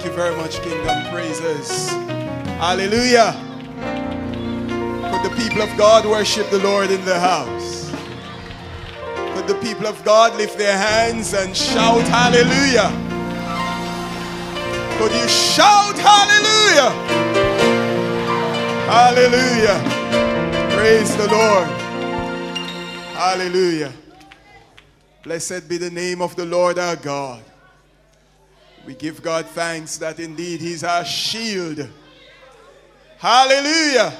Thank you very much, Kingdom Praises. Hallelujah. Could the people of God worship the Lord in the house? Could the people of God lift their hands and shout hallelujah? Could you shout hallelujah? Hallelujah. Praise the Lord. Hallelujah. Blessed be the name of the Lord our God. We give God thanks that indeed He's our shield. Hallelujah.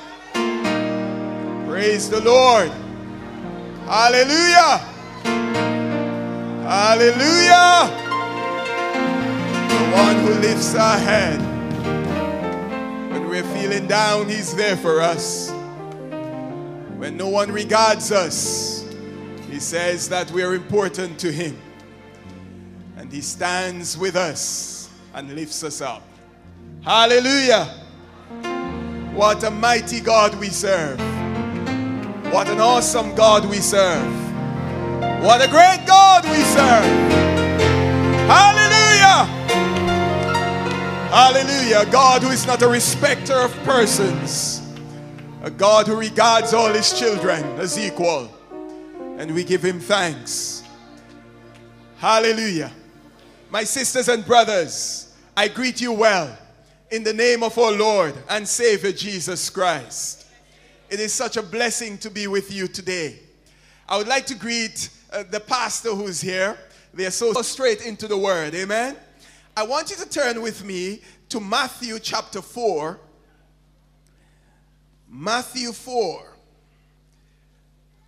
Praise the Lord. Hallelujah. Hallelujah. The one who lifts our head. When we're feeling down, He's there for us. When no one regards us, He says that we're important to Him. And He stands with us and lifts us up. Hallelujah. What a mighty God we serve. What an awesome God we serve. What a great God we serve. Hallelujah. Hallelujah. God who is not a respecter of persons. A God who regards all his children as equal. And we give him thanks. Hallelujah. My sisters and brothers, I greet you well in the name of our Lord and Savior Jesus Christ. It is such a blessing to be with you today. I would like to greet uh, the pastor who's here. They are so straight into the word. Amen. I want you to turn with me to Matthew chapter 4. Matthew 4.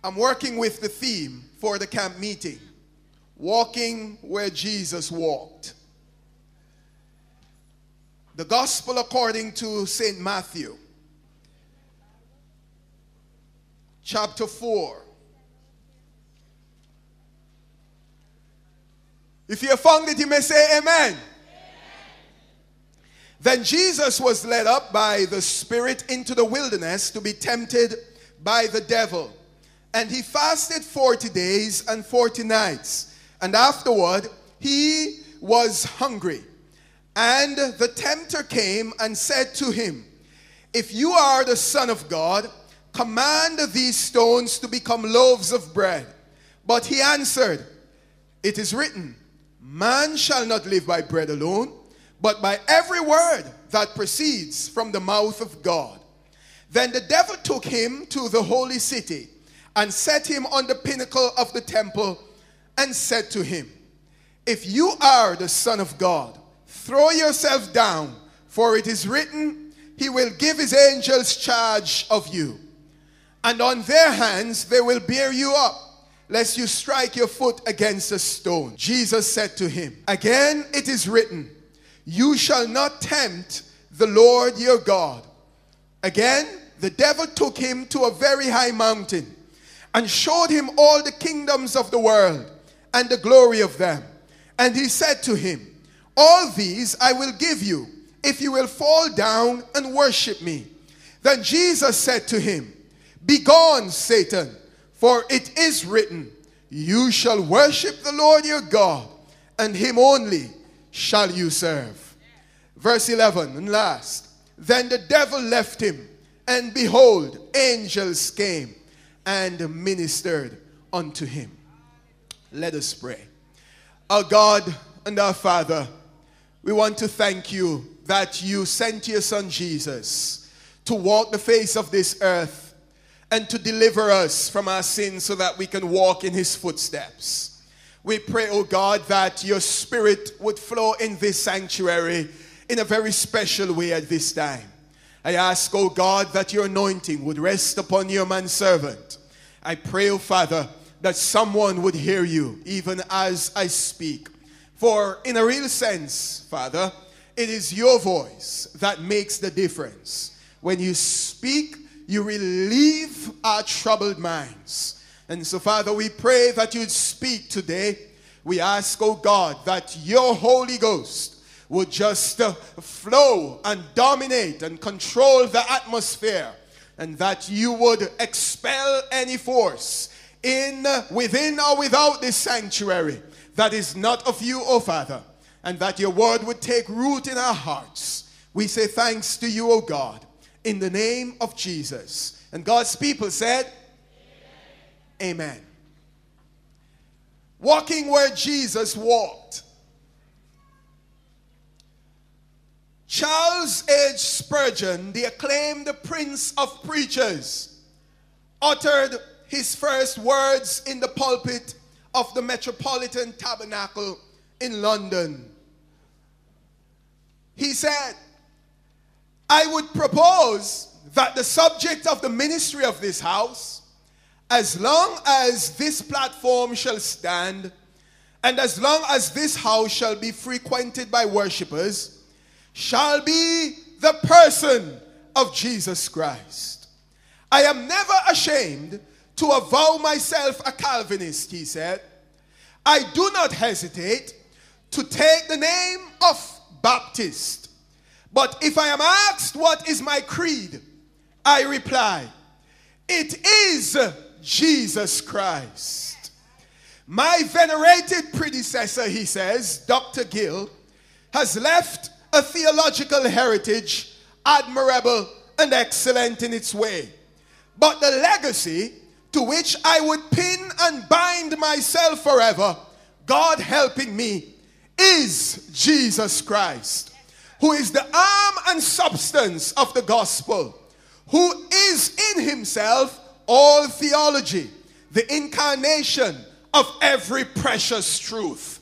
I'm working with the theme for the camp meeting walking where Jesus walked. The gospel according to St. Matthew, chapter 4. If you have found it, you may say amen. amen. Then Jesus was led up by the Spirit into the wilderness to be tempted by the devil. And he fasted 40 days and 40 nights. And afterward, he was hungry. And the tempter came and said to him, If you are the Son of God, command these stones to become loaves of bread. But he answered, It is written, Man shall not live by bread alone, but by every word that proceeds from the mouth of God. Then the devil took him to the holy city and set him on the pinnacle of the temple and said to him, If you are the Son of God, throw yourself down, for it is written, He will give His angels charge of you. And on their hands they will bear you up, lest you strike your foot against a stone. Jesus said to him, Again it is written, You shall not tempt the Lord your God. Again, the devil took him to a very high mountain and showed him all the kingdoms of the world and the glory of them. And he said to him, All these I will give you if you will fall down and worship me. Then Jesus said to him, Begone, Satan, for it is written, You shall worship the Lord your God, and him only shall you serve. Verse 11, and last. Then the devil left him, and behold, angels came and ministered unto him. Let us pray. Our God and our Father, we want to thank you that you sent your Son Jesus to walk the face of this earth and to deliver us from our sins so that we can walk in his footsteps. We pray, oh God, that your spirit would flow in this sanctuary in a very special way at this time. I ask, oh God, that your anointing would rest upon your manservant. I pray, oh Father, that someone would hear you even as I speak. For in a real sense, Father, it is your voice that makes the difference. When you speak, you relieve our troubled minds. And so, Father, we pray that you'd speak today. We ask, oh God, that your Holy Ghost would just uh, flow and dominate and control the atmosphere, and that you would expel any force in, within, or without this sanctuary that is not of you, O Father. and that your word would take root in our hearts. We say thanks to you, O God, in the name of Jesus. And God's people said, Amen. Amen. Walking where Jesus walked. Charles H. Spurgeon, the acclaimed prince of preachers, uttered his first words in the pulpit of the Metropolitan Tabernacle in London. He said, I would propose that the subject of the ministry of this house, as long as this platform shall stand, and as long as this house shall be frequented by worshippers, shall be the person of Jesus Christ. I am never ashamed to avow myself a Calvinist, he said. I do not hesitate to take the name of Baptist. But if I am asked what is my creed, I reply, it is Jesus Christ. My venerated predecessor, he says, Dr. Gill, has left a theological heritage admirable and excellent in its way. But the legacy to which I would pin and bind myself forever, God helping me, is Jesus Christ, who is the arm and substance of the gospel, who is in himself all theology, the incarnation of every precious truth.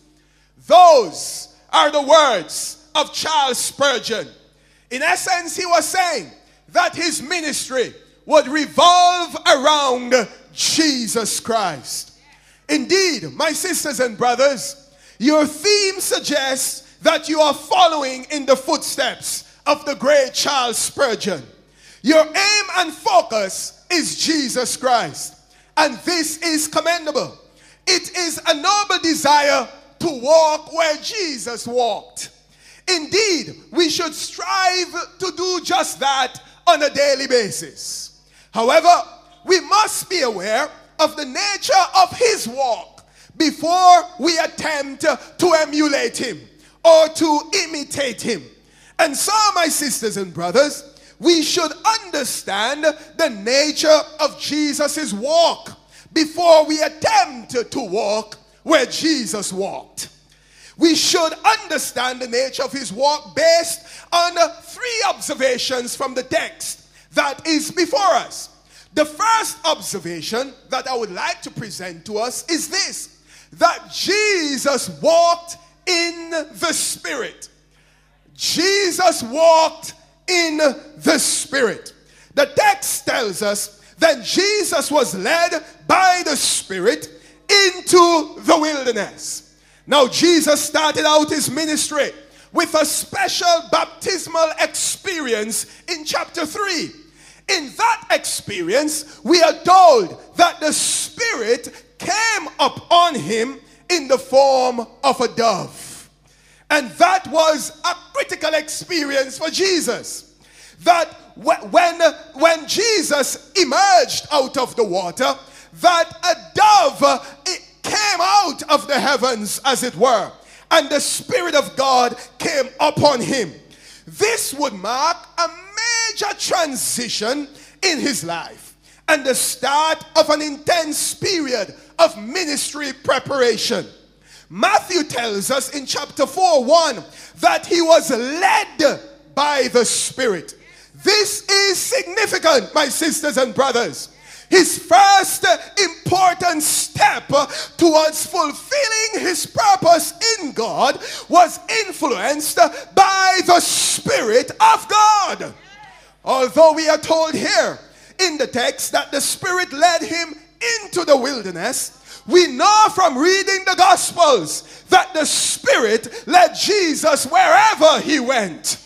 Those are the words of Charles Spurgeon. In essence, he was saying that his ministry would revolve around Jesus Christ. Indeed, my sisters and brothers, your theme suggests that you are following in the footsteps of the great Charles Spurgeon. Your aim and focus is Jesus Christ, and this is commendable. It is a noble desire to walk where Jesus walked. Indeed, we should strive to do just that on a daily basis. However, we must be aware of the nature of his walk before we attempt to emulate him or to imitate him. And so, my sisters and brothers, we should understand the nature of Jesus' walk before we attempt to walk where Jesus walked. We should understand the nature of his walk based on three observations from the text that is before us. The first observation that I would like to present to us is this that Jesus walked in the Spirit. Jesus walked in the Spirit. The text tells us that Jesus was led by the Spirit into the wilderness. Now, Jesus started out his ministry with a special baptismal experience in chapter 3. In that experience, we are told that the Spirit came upon him in the form of a dove. And that was a critical experience for Jesus. That when, when Jesus emerged out of the water, that a dove uh, it came out of the heavens, as it were, and the Spirit of God came upon him. This would mark a major transition in his life and the start of an intense period of ministry preparation. Matthew tells us in chapter 4 1 that he was led by the Spirit. This is significant, my sisters and brothers. His first important step towards fulfilling his purpose in God was influenced by the Spirit of God. Although we are told here in the text that the Spirit led him into the wilderness, we know from reading the Gospels that the Spirit led Jesus wherever he went.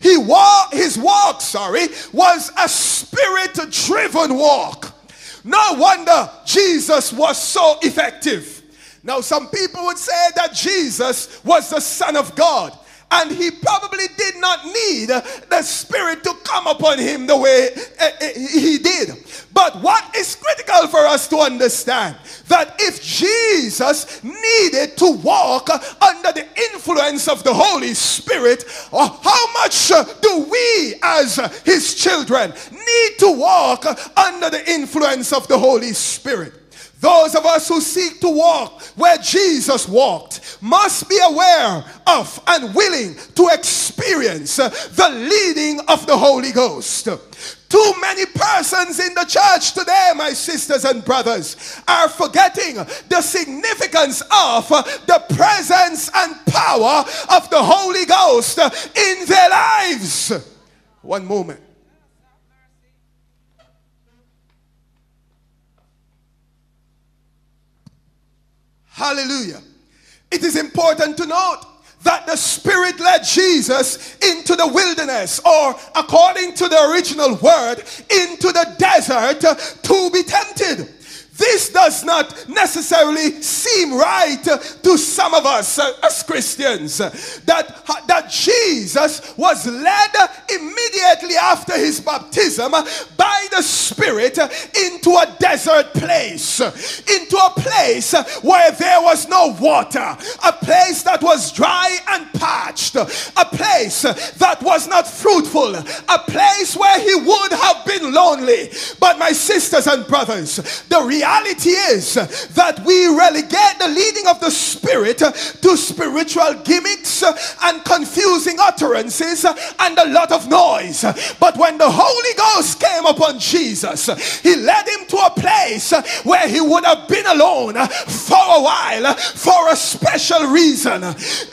He walk, his walk, sorry, was a spirit driven walk. No wonder Jesus was so effective. Now, some people would say that Jesus was the Son of God. And he probably did not need the Spirit to come upon him the way eh, eh, he did. But what is critical for us to understand that if Jesus needed to walk under the influence of the Holy Spirit, uh, how much do we as his children need to walk under the influence of the Holy Spirit? Those of us who seek to walk where Jesus walked must be aware of and willing to experience the leading of the Holy Ghost. Too many persons in the church today, my sisters and brothers, are forgetting the significance of the presence and power of the Holy Ghost in their lives. One moment. Hallelujah. It is important to note that the Spirit led Jesus into the wilderness, or according to the original word, into the desert to be tempted. This does not necessarily seem right to some of us as Christians. That, that Jesus was led immediately after his baptism by the Spirit into a desert place, into a place where there was no water, a place that was dry and parched, a place that was not fruitful, a place where he would have been lonely. But, my sisters and brothers, the reality reality is that we relegate the leading of the Spirit to spiritual gimmicks and confusing utterances and a lot of noise. But when the Holy Ghost came upon Jesus, he led him to a place where he would have been alone for a while for a special reason.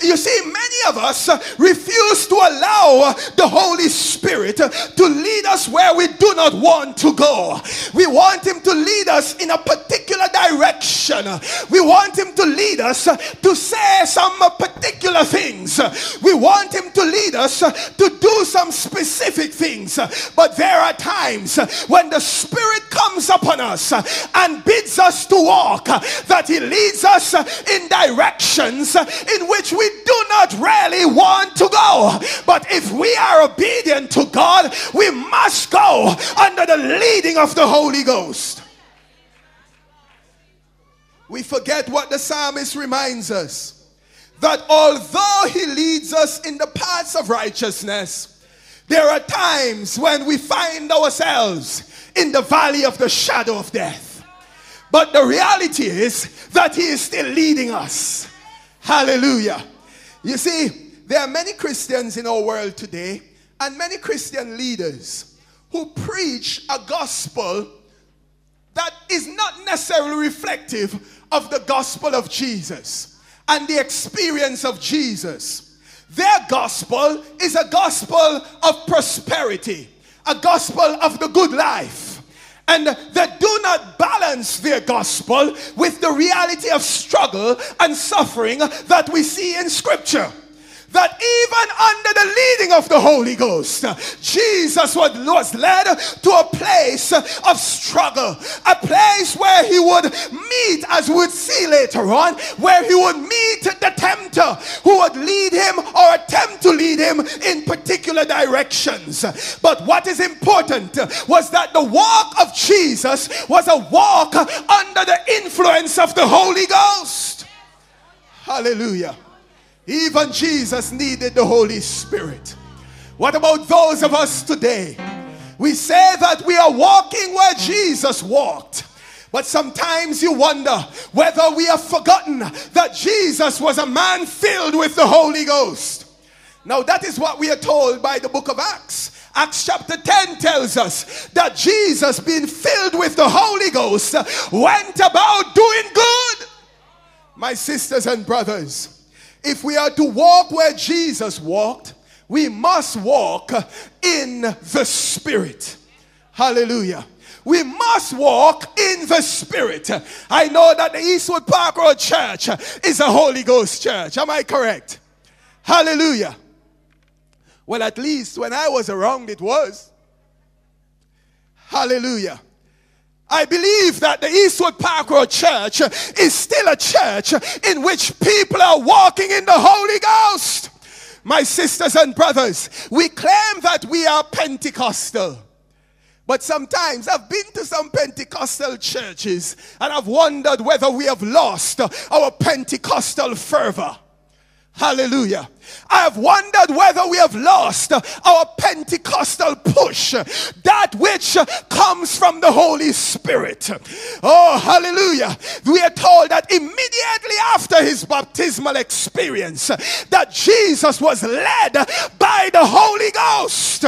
You see, many of us refuse to allow the Holy Spirit to lead us where we do not want to go. We want him to lead us in a particular direction. We want Him to lead us to say some particular things. We want Him to lead us to do some specific things. But there are times when the Spirit comes upon us and bids us to walk, that He leads us in directions in which we do not really want to go. But if we are obedient to God, we must go under the leading of the Holy Ghost we forget what the psalmist reminds us that although he leads us in the paths of righteousness, there are times when we find ourselves in the valley of the shadow of death. But the reality is that he is still leading us. Hallelujah. You see, there are many Christians in our world today and many Christian leaders who preach a gospel that is not necessarily reflective of the gospel of Jesus and the experience of Jesus. Their gospel is a gospel of prosperity, a gospel of the good life. And they do not balance their gospel with the reality of struggle and suffering that we see in scripture that even under the leading of the Holy Ghost, Jesus was led to a place of struggle, a place where he would meet, as we would see later on, where he would meet the tempter who would lead him or attempt to lead him in particular directions. But what is important was that the walk of Jesus was a walk under the influence of the Holy Ghost. Hallelujah. Even Jesus needed the Holy Spirit. What about those of us today? We say that we are walking where Jesus walked. But sometimes you wonder whether we have forgotten that Jesus was a man filled with the Holy Ghost. Now, that is what we are told by the book of Acts. Acts chapter 10 tells us that Jesus, being filled with the Holy Ghost, went about doing good. My sisters and brothers, if we are to walk where Jesus walked, we must walk in the Spirit. Hallelujah. We must walk in the Spirit. I know that the Eastwood Park Road Church is a Holy Ghost church. Am I correct? Hallelujah. Well, at least when I was around, it was. Hallelujah. I believe that the Eastwood Park Road Church is still a church in which people are walking in the Holy Ghost. My sisters and brothers, we claim that we are Pentecostal. But sometimes I've been to some Pentecostal churches and I've wondered whether we have lost our Pentecostal fervor. Hallelujah. I have wondered whether we have lost our Pentecostal push, that which comes from the Holy Spirit. Oh, hallelujah. We are told that immediately after his baptismal experience, that Jesus was led by the Holy Ghost.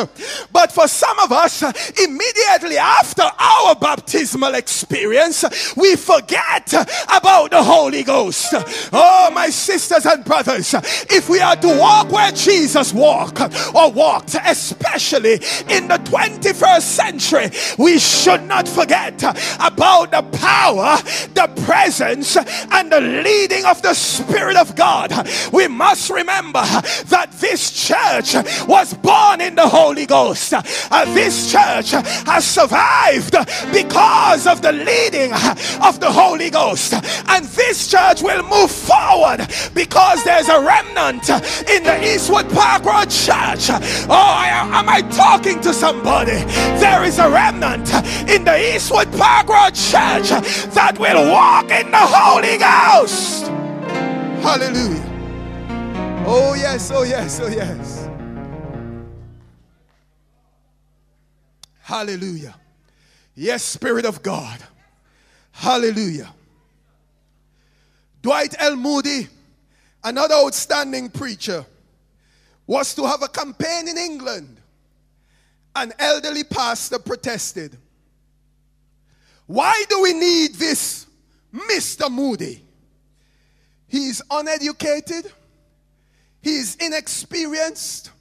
But for some of us, immediately after our baptismal experience, we forget about the Holy Ghost. Oh, my sisters and brothers, if we are to walk where Jesus walked or walked, especially in the 21st century, we should not forget about the power, the presence, and the leading of the Spirit of God. We must remember that this church was born in the Holy Ghost. Uh, this church has survived because of the leading of the Holy Ghost. And this church will move forward because there's a remnant in the Eastwood Park Road Church. Oh, am I talking to somebody? There is a remnant in the Eastwood Park Road Church that will walk in the Holy Ghost. Hallelujah. Oh, yes, oh, yes, oh, yes. Hallelujah. Yes, Spirit of God. Hallelujah. Dwight L. Moody another outstanding preacher, was to have a campaign in England. An elderly pastor protested. Why do we need this Mr. Moody? He's uneducated, he's inexperienced.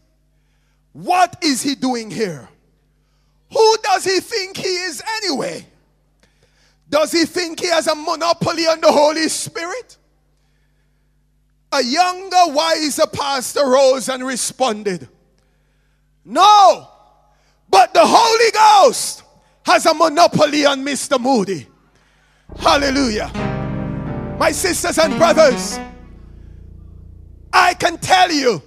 What is he doing here? Who does he think he is anyway? Does he think he has a monopoly on the Holy Spirit? A younger, wiser pastor rose and responded, No, but the Holy Ghost has a monopoly on Mr. Moody. Hallelujah. My sisters and brothers, I can tell you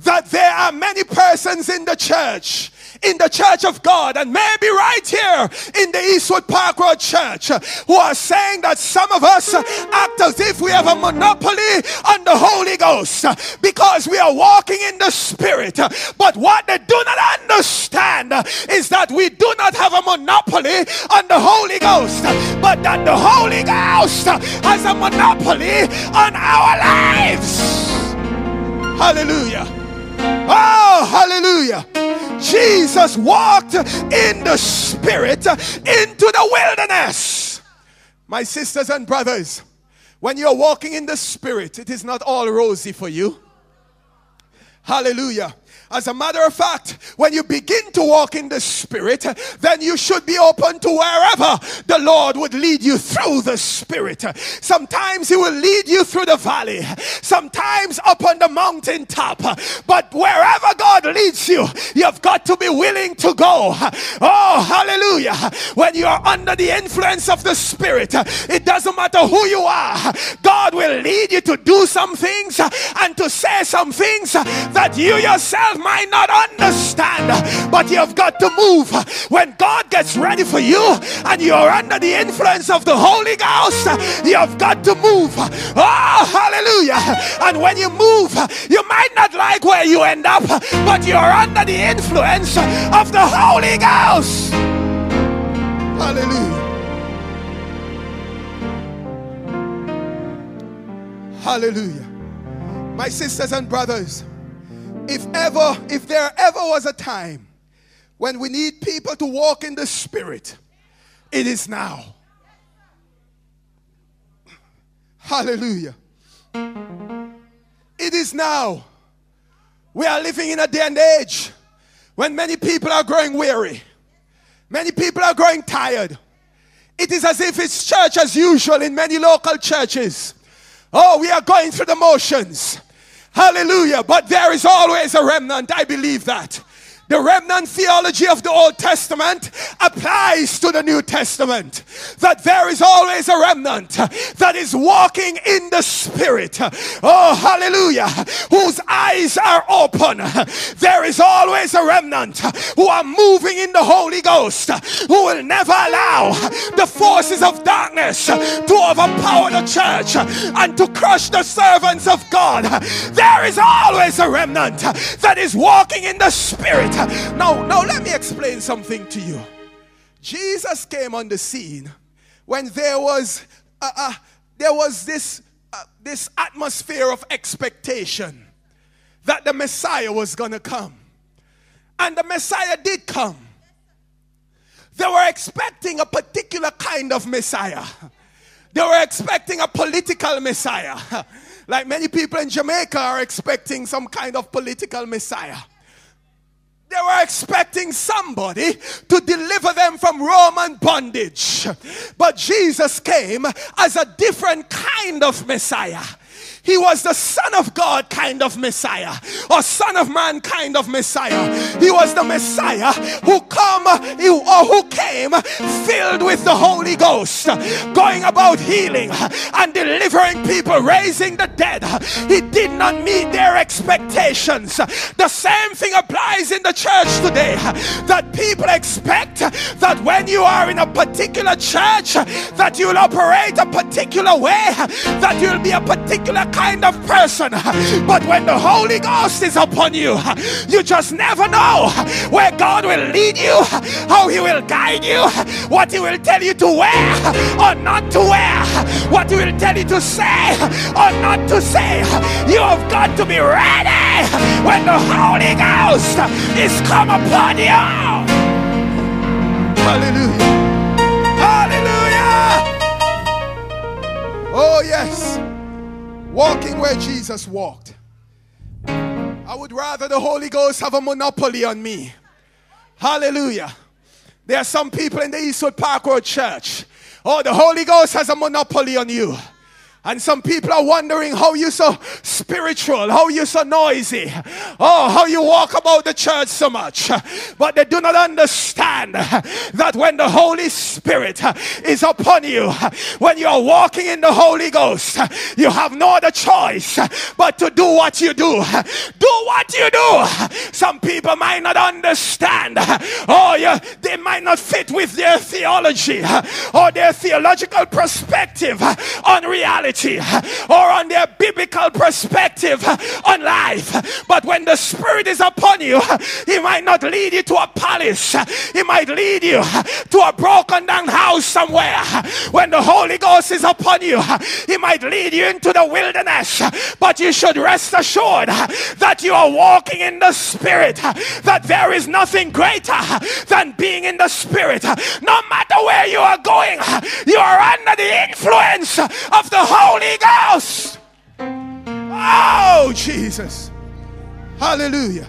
that there are many persons in the church in the church of God and maybe right here in the Eastwood Park Road Church who are saying that some of us act as if we have a monopoly on the Holy Ghost because we are walking in the Spirit. But what they do not understand is that we do not have a monopoly on the Holy Ghost, but that the Holy Ghost has a monopoly on our lives. Hallelujah. Oh, hallelujah. Jesus walked in the spirit into the wilderness. My sisters and brothers, when you're walking in the spirit, it is not all rosy for you. Hallelujah. As a matter of fact, when you begin to walk in the Spirit, then you should be open to wherever the Lord would lead you through the Spirit. Sometimes He will lead you through the valley, sometimes up on the mountain top. But wherever God leads you, you've got to be willing to go. Oh, hallelujah. When you are under the influence of the Spirit, it doesn't matter who you are, God will lead you to do some things and to say some things that you yourself might not understand, but you've got to move. When God gets ready for you and you're under the influence of the Holy Ghost, you've got to move. Oh, hallelujah. And when you move, you might not like where you end up, but you're under the influence of the Holy Ghost. Hallelujah. Hallelujah. My sisters and brothers, if ever, if there ever was a time when we need people to walk in the Spirit, it is now. Hallelujah. It is now. We are living in a day and age when many people are growing weary, many people are growing tired. It is as if it's church as usual in many local churches. Oh, we are going through the motions. Hallelujah. But there is always a remnant. I believe that. The remnant theology of the Old Testament applies to the New Testament. That there is always a remnant that is walking in the Spirit. Oh, hallelujah. Whose eyes are open. There is always a remnant who are moving in the Holy Ghost, who will never allow the forces of darkness to overpower the church and to crush the servants of God. There is always a remnant that is walking in the Spirit. Now, now let me explain something to you. Jesus came on the scene when there was uh, uh, there was this uh, this atmosphere of expectation that the Messiah was going to come, and the Messiah did come. They were expecting a particular kind of Messiah. They were expecting a political Messiah. Like many people in Jamaica are expecting some kind of political Messiah. They were expecting somebody to deliver them from Roman bondage. But Jesus came as a different kind of Messiah. He was the Son of God kind of Messiah, or Son of Man kind of Messiah. He was the Messiah who come or who came filled with the Holy Ghost, going about healing and delivering people, raising the dead. He did not meet their expectations. The same thing applies in the church today. That people expect that when you are in a particular church, that you'll operate a particular way, that you'll be a particular kind of person. But when the Holy Ghost is upon you, you just never know where God will lead you, how He will guide you, what He will tell you to wear or not to wear, what He will tell you to say or not to say. You have got to be ready when the Holy Ghost is come upon you. Hallelujah. Hallelujah. Oh, yes walking where Jesus walked. I would rather the Holy Ghost have a monopoly on me. Hallelujah. There are some people in the Eastwood Park Road Church. Oh, the Holy Ghost has a monopoly on you. And some people are wondering how you so spiritual, how you so noisy, oh, how you walk about the church so much. But they do not understand that when the Holy Spirit is upon you, when you are walking in the Holy Ghost, you have no other choice but to do what you do. Do what you do. Some people might not understand. Oh, yeah, they might not fit with their theology or their theological perspective on reality or on their biblical perspective on life. But when the Spirit is upon you, He might not lead you to a palace, He might lead you to a broken down house somewhere. When the Holy Ghost is upon you, He might lead you into the wilderness. But you should rest assured that you are walking in the Spirit, that there is nothing greater than being in the Spirit. No matter where you are going, you are under the influence of the Holy Ghost. Oh, Jesus. Hallelujah.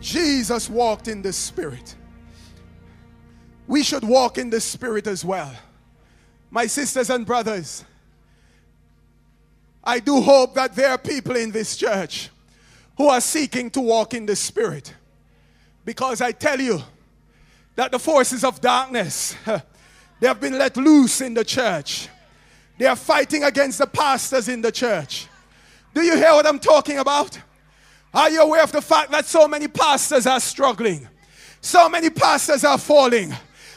Jesus walked in the Spirit. We should walk in the Spirit as well. My sisters and brothers, I do hope that there are people in this church who are seeking to walk in the Spirit. Because I tell you that the forces of darkness, they have been let loose in the church. They are fighting against the pastors in the church. Do you hear what I'm talking about? Are you aware of the fact that so many pastors are struggling? So many pastors are falling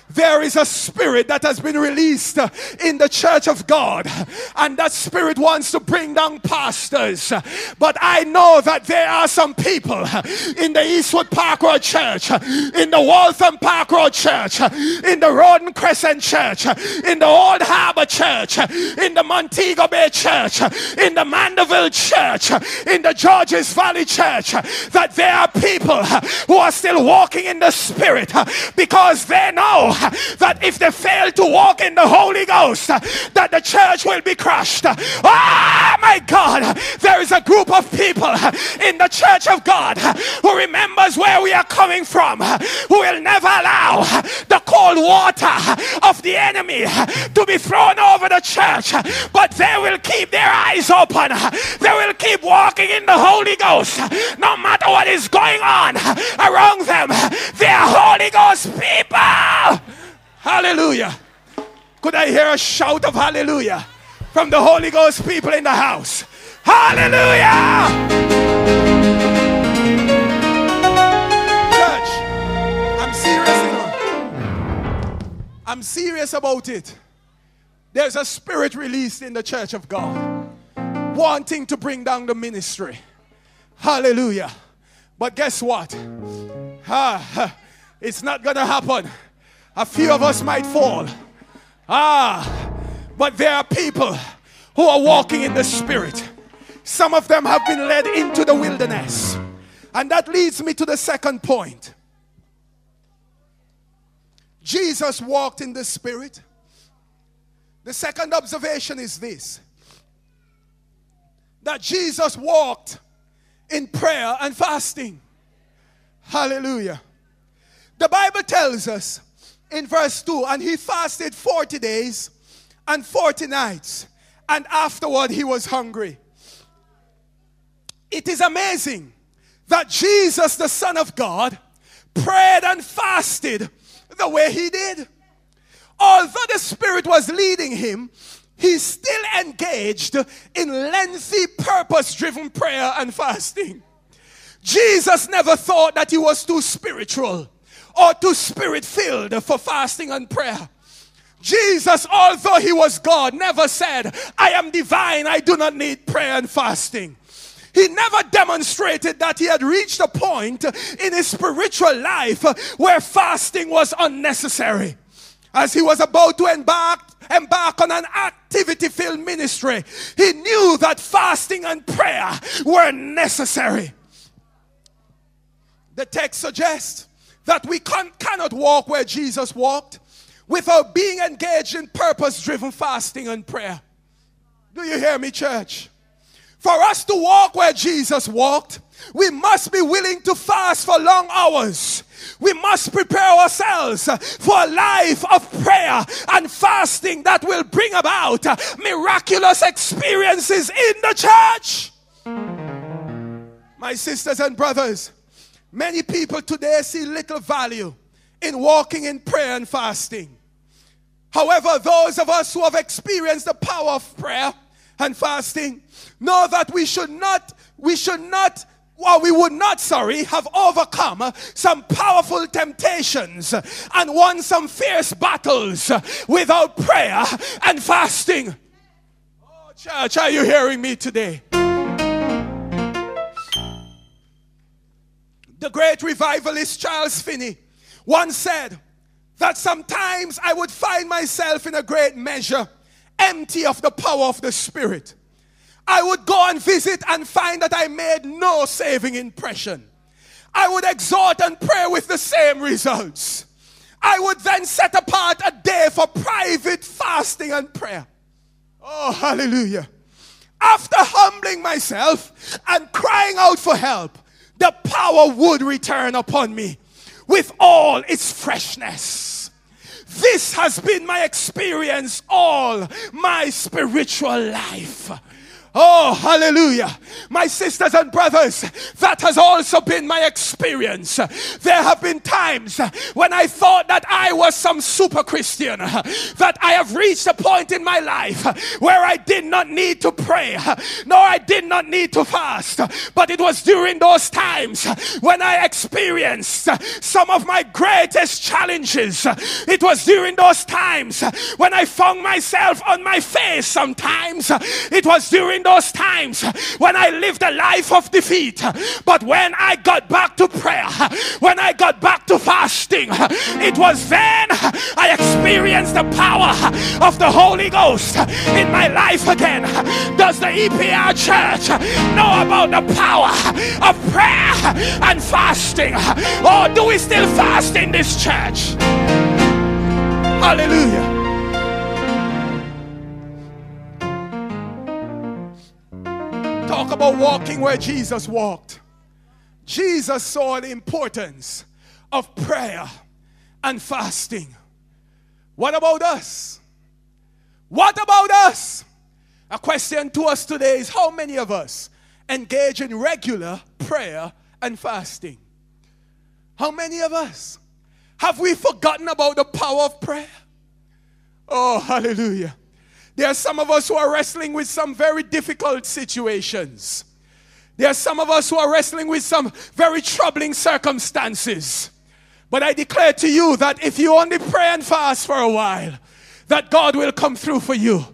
there is a spirit that has been released in the church of God, and that spirit wants to bring down pastors. But I know that there are some people in the Eastwood Park Road Church, in the Waltham Park Road Church, in the Roden Crescent Church, in the Old Harbor Church, in the Montego Bay Church, in the Mandeville Church, in the Georges Valley Church, that there are people who are still walking in the spirit because they know that if they fail to walk in the Holy Ghost, that the church will be crushed. Oh my God, there is a group of people in the church of God who remembers where we are coming from, who will never allow the cold water of the enemy to be thrown over the church, but they will keep their eyes open. They will keep walking in the Holy Ghost no matter what is going on around them. They are Holy Ghost people. Hallelujah. Could I hear a shout of hallelujah from the Holy Ghost people in the house? Hallelujah. Church, I'm serious. I'm serious about it. There's a spirit released in the church of God wanting to bring down the ministry. Hallelujah. But guess what? Ah, it's not going to happen. A few of us might fall. Ah, but there are people who are walking in the spirit. Some of them have been led into the wilderness. And that leads me to the second point. Jesus walked in the spirit. The second observation is this that Jesus walked in prayer and fasting. Hallelujah. The Bible tells us in verse 2 and he fasted 40 days and 40 nights, and afterward he was hungry. It is amazing that Jesus, the Son of God, prayed and fasted the way he did. Although the Spirit was leading him, he still engaged in lengthy, purpose driven prayer and fasting. Jesus never thought that he was too spiritual or too spirit filled for fasting and prayer. Jesus, although he was God, never said, I am divine, I do not need prayer and fasting. He never demonstrated that he had reached a point in his spiritual life where fasting was unnecessary. As he was about to embark, embark on an activity filled ministry, he knew that fasting and prayer were necessary. The text suggests that we can, cannot walk where Jesus walked without being engaged in purpose driven fasting and prayer. Do you hear me, church? For us to walk where Jesus walked, we must be willing to fast for long hours. We must prepare ourselves for a life of prayer and fasting that will bring about miraculous experiences in the church. My sisters and brothers, many people today see little value in walking in prayer and fasting. However, those of us who have experienced the power of prayer and fasting know that we should not, we should not, or we would not, sorry, have overcome some powerful temptations and won some fierce battles without prayer and fasting. Oh, church, are you hearing me today? Great revivalist Charles Finney once said, that sometimes I would find myself in a great measure empty of the power of the Spirit. I would go and visit and find that I made no saving impression. I would exhort and pray with the same results. I would then set apart a day for private fasting and prayer. Oh, hallelujah. After humbling myself and crying out for help, the power would return upon me with all its freshness. This has been my experience all my spiritual life. Oh, hallelujah. My sisters and brothers, that has also been my experience. There have been times when I thought that I was some super Christian, that I have reached a point in my life where I did not need to pray, nor I did not need to fast. But it was during those times when I experienced some of my greatest challenges. It was during those times when I found myself on my face sometimes. It was during those times when I lived a life of defeat. But when I got back to prayer, when I got back to fasting, it was then I experienced the power of the Holy Ghost in my life again. Does the EPR church know about the power of prayer and fasting? Or do we still fast in this church? Hallelujah. Talk about walking where Jesus walked. Jesus saw the importance of prayer and fasting. What about us? What about us? A question to us today is how many of us engage in regular prayer and fasting? How many of us? Have we forgotten about the power of prayer? Oh, hallelujah. There are some of us who are wrestling with some very difficult situations. There are some of us who are wrestling with some very troubling circumstances. But I declare to you that if you only pray and fast for a while, that God will come through for you.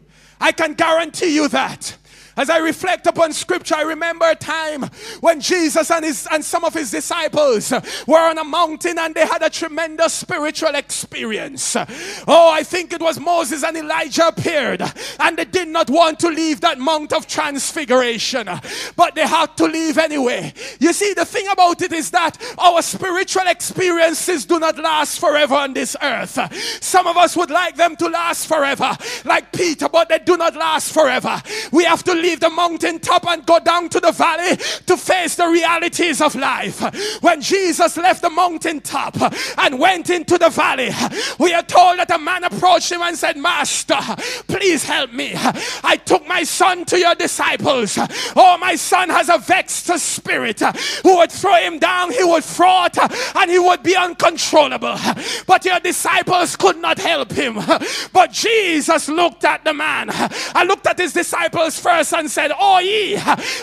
I can guarantee you that. As I reflect upon scripture, I remember a time when Jesus and, his, and some of his disciples were on a mountain and they had a tremendous spiritual experience. Oh, I think it was Moses and Elijah appeared and they did not want to leave that Mount of Transfiguration, but they had to leave anyway. You see, the thing about it is that our spiritual experiences do not last forever on this earth. Some of us would like them to last forever, like Peter, but they do not last forever. We have to leave the mountaintop and go down to the valley to face the realities of life. When Jesus left the mountaintop and went into the valley, we are told that a man approached him and said, Master, please help me. I took my son to your disciples. Oh, my son has a vexed spirit who would throw him down, he would fraud, and he would be uncontrollable. But your disciples could not help him. But Jesus looked at the man. I looked at his disciples first and said, Oh, ye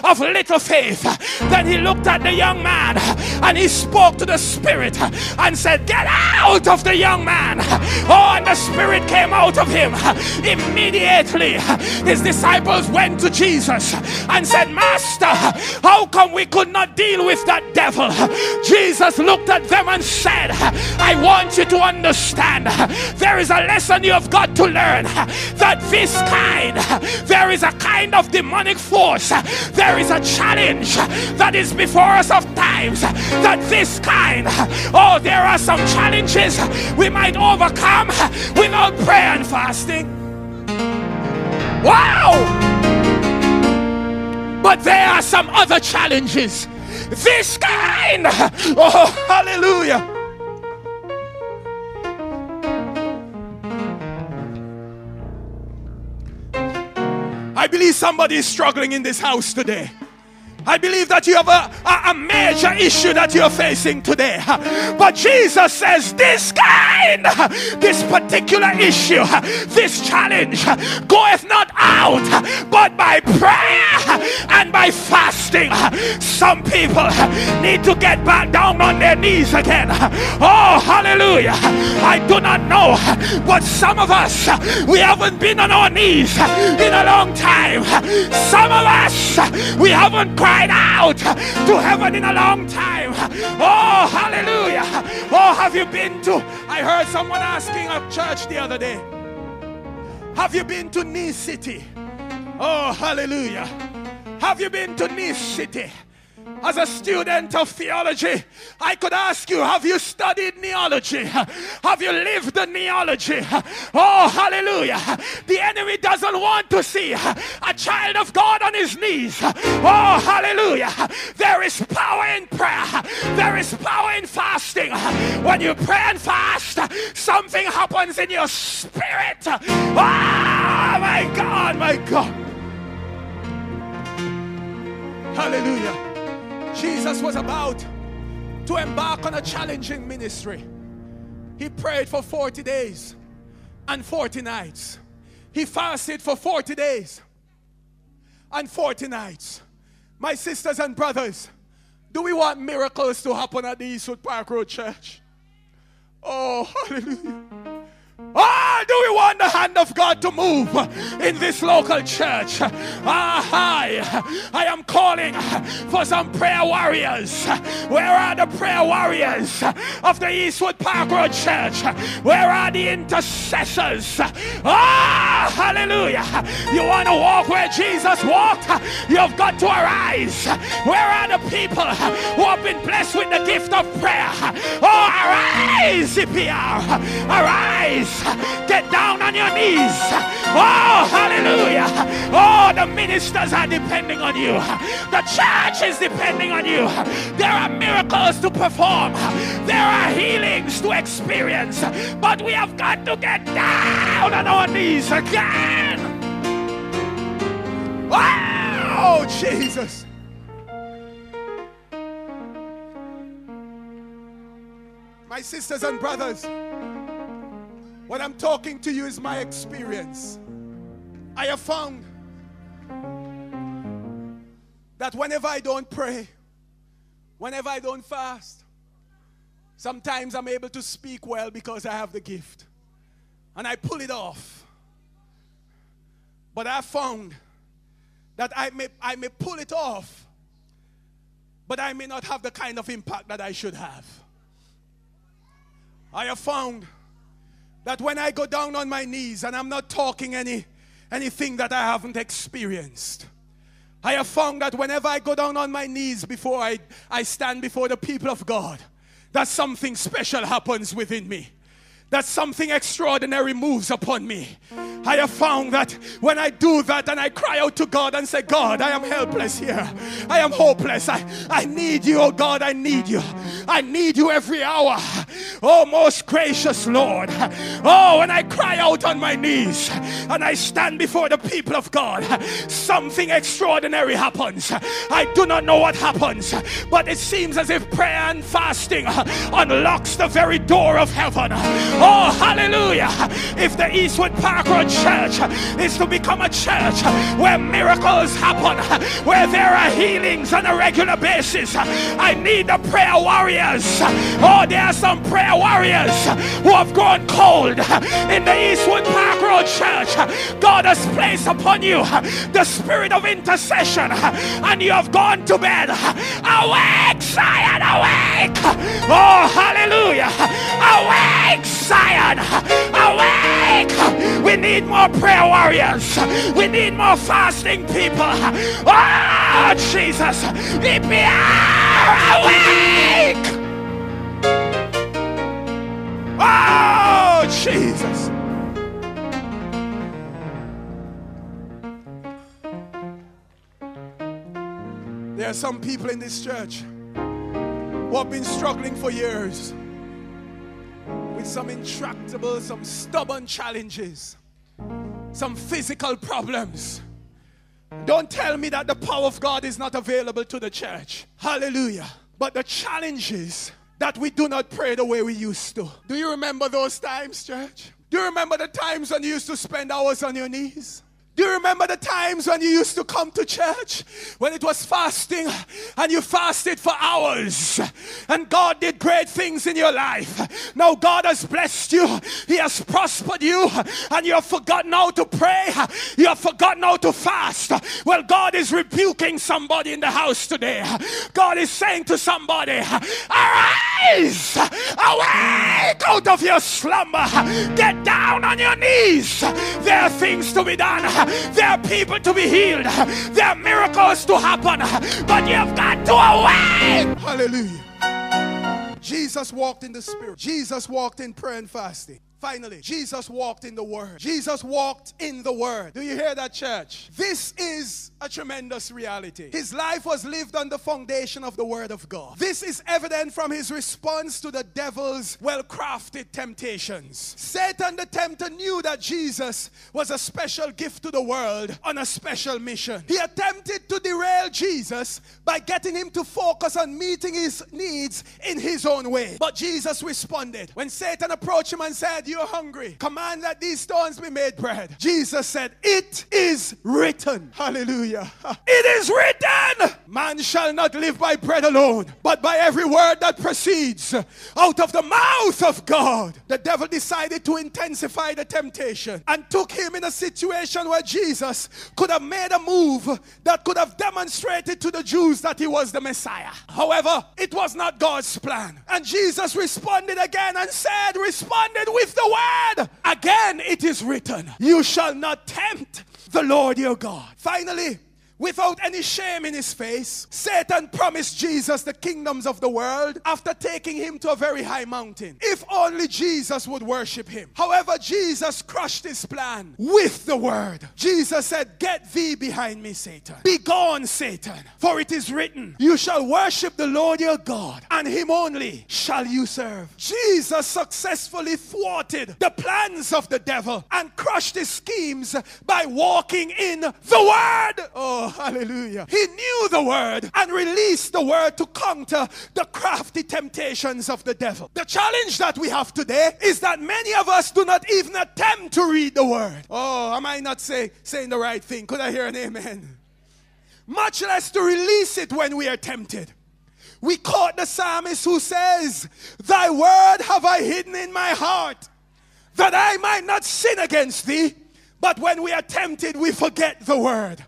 of little faith. Then he looked at the young man and he spoke to the spirit and said, Get out of the young man. Oh, and the spirit came out of him. Immediately, his disciples went to Jesus and said, Master, how come we could not deal with that devil? Jesus looked at them and said, I want you to understand there is a lesson you have got to learn that this kind, there is a kind of demonic force. There is a challenge that is before us of times that this kind, oh, there are some challenges we might overcome without prayer and fasting. Wow! But there are some other challenges. This kind, oh, hallelujah. I believe somebody is struggling in this house today. I believe that you have a, a, major issue that you're facing today. But Jesus says, This kind, this particular issue, this challenge goeth not out but by prayer and by fasting. Some people need to get back down on their knees again. Oh, hallelujah. I do not know, but some of us, we haven't been on our knees in a long time. Some of us, we haven't cried cried out to heaven in a long time. Oh, hallelujah. Oh, have you been to? I heard someone asking a church the other day. Have you been to Nice City? Oh, hallelujah. Have you been to Nice City? As a student of theology, I could ask you Have you studied kneeology? Have you lived the kneeology? Oh, hallelujah. The enemy doesn't want to see a child of God on his knees. Oh, hallelujah. There is power in prayer, there is power in fasting. When you pray and fast, something happens in your spirit. Oh, my God, my God. Hallelujah. Jesus was about to embark on a challenging ministry. He prayed for 40 days and 40 nights. He fasted for 40 days and 40 nights. My sisters and brothers, do we want miracles to happen at the Eastwood Park Road Church? Oh, hallelujah. Oh, do we want the hand of God to move in this local church? Ah, hi. I am calling for some prayer warriors. Where are the prayer warriors of the Eastwood Park Road Church? Where are the intercessors? Ah, hallelujah. You want to walk where Jesus walked? You've got to arise. Where are the people who have been blessed with the gift of prayer? Oh, arise, EPR. Arise. Get down on your knees. Oh, hallelujah. Oh, the ministers are depending on you. The church is depending on you. There are miracles to perform. There are healings to experience. But we have got to get down on our knees again. Oh, Jesus. My sisters and brothers, what I'm talking to you is my experience. I have found that whenever I don't pray, whenever I don't fast, sometimes I'm able to speak well because I have the gift. And I pull it off. But I found that I may, I may pull it off, but I may not have the kind of impact that I should have. I have found that when I go down on my knees and I'm not talking any anything that I haven't experienced. I have found that whenever I go down on my knees before I, I stand before the people of God, that something special happens within me that something extraordinary moves upon me. I have found that when I do that and I cry out to God and say, God, I am helpless here. I am hopeless. I, I need you, oh God, I need you. I need you every hour. Oh, most gracious Lord. Oh, when I cry out on my knees and I stand before the people of God, something extraordinary happens. I do not know what happens, but it seems as if prayer and fasting unlocks the very door of heaven. Oh, hallelujah. If the Eastwood Park Road Church is to become a church where miracles happen, where there are healings on a regular basis, I need the prayer warriors. Oh, there are some prayer warriors who have gone cold in the Eastwood Park Road Church. God has placed upon you the spirit of intercession, and you have gone to bed. Awake, Zion, awake! Oh, hallelujah! Awake, Zion, awake! We need more prayer warriors. We need more fasting people. Oh, Jesus, EPR, awake! Oh, Jesus. There are some people in this church who have been struggling for years with some intractable, some stubborn challenges, some physical problems. Don't tell me that the power of God is not available to the church. Hallelujah. But the challenges that we do not pray the way we used to. Do you remember those times, church? Do you remember the times when you used to spend hours on your knees? Do you remember the times when you used to come to church when it was fasting and you fasted for hours and God did great things in your life? Now God has blessed you, He has prospered you, and you have forgotten how to pray, you have forgotten how to fast. Well, God is rebuking somebody in the house today. God is saying to somebody, Arise, awake out of your slumber, get down on your knees. There are things to be done. There are people to be healed. There are miracles to happen. But you've got to awake. Hallelujah. Jesus walked in the Spirit. Jesus walked in prayer and fasting. Finally, Jesus walked in the Word. Jesus walked in the Word. Do you hear that, church? This is a tremendous reality. His life was lived on the foundation of the Word of God. This is evident from his response to the devil's well crafted temptations. Satan the tempter knew that Jesus was a special gift to the world on a special mission. He attempted to derail Jesus by getting him to focus on meeting his needs in his own way. But Jesus responded. When Satan approached him and said, you're hungry, command that these stones be made bread. Jesus said, It is written. Hallelujah. It is written. Man shall not live by bread alone, but by every word that proceeds out of the mouth of God. The devil decided to intensify the temptation and took him in a situation where Jesus could have made a move that could have demonstrated to the Jews that he was the Messiah. However, it was not God's plan. And Jesus responded again and said, responded with the word. Again, it is written, You shall not tempt the Lord your God. Finally, without any shame in his face, Satan promised Jesus the kingdoms of the world after taking him to a very high mountain. If only Jesus would worship him. However, Jesus crushed his plan with the word. Jesus said, Get thee behind me, Satan. Be gone, Satan. For it is written, You shall worship the Lord your God, and him only shall you serve. Jesus successfully thwarted the plans of the devil and crushed his schemes by walking in the word. Oh, hallelujah. He knew the word and released the word to counter the crafty temptations of the devil. The challenge that we have today is that many of us do not even attempt to read the word. Oh, am I not say, saying the right thing? Could I hear an amen? Much less to release it when we are tempted. We caught the psalmist who says, Thy word have I hidden in my heart, that I might not sin against thee. But when we are tempted, we forget the word.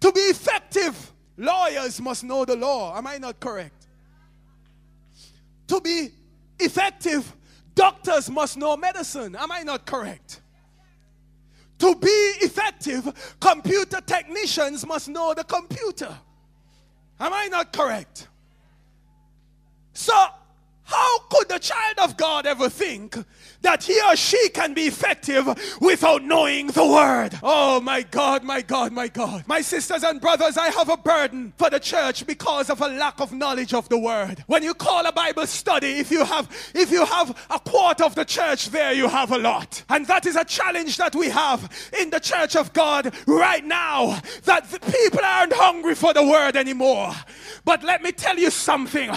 To be effective, lawyers must know the law. Am I not correct? To be effective, doctors must know medicine. Am I not correct? To be effective, computer technicians must know the computer. Am I not correct? So, how could the child of God ever think that he or she can be effective without knowing the word. Oh my God, my God, my God. My sisters and brothers, I have a burden for the church because of a lack of knowledge of the word. When you call a Bible study, if you have if you have a quarter of the church there, you have a lot. And that is a challenge that we have in the church of God right now that people aren't hungry for the word anymore. But let me tell you something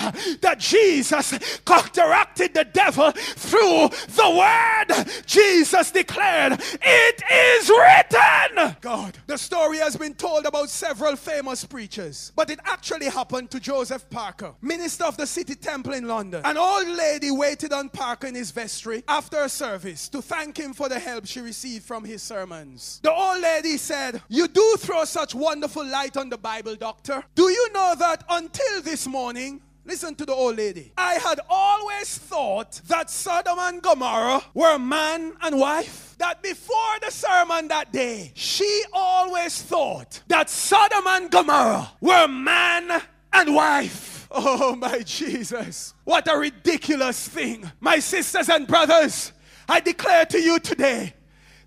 that Jesus counteracted the devil through the word Jesus declared, It is written. God, the story has been told about several famous preachers, but it actually happened to Joseph Parker, minister of the City Temple in London. An old lady waited on Parker in his vestry after a service to thank him for the help she received from his sermons. The old lady said, You do throw such wonderful light on the Bible, doctor. Do you know that until this morning, Listen to the old lady. I had always thought that Sodom and Gomorrah were man and wife. That before the sermon that day, she always thought that Sodom and Gomorrah were man and wife. Oh my Jesus. What a ridiculous thing. My sisters and brothers, I declare to you today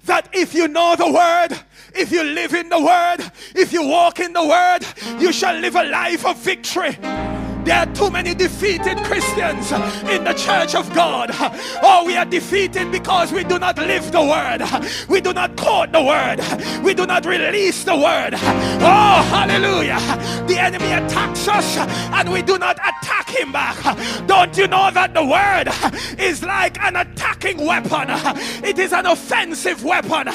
that if you know the word, if you live in the word, if you walk in the word, you shall live a life of victory. There are too many defeated Christians in the church of God. Oh, we are defeated because we do not live the word. We do not quote the word. We do not release the word. Oh, hallelujah. The enemy attacks us and we do not attack him back. Don't you know that the word is like an attacking weapon? It is an offensive weapon.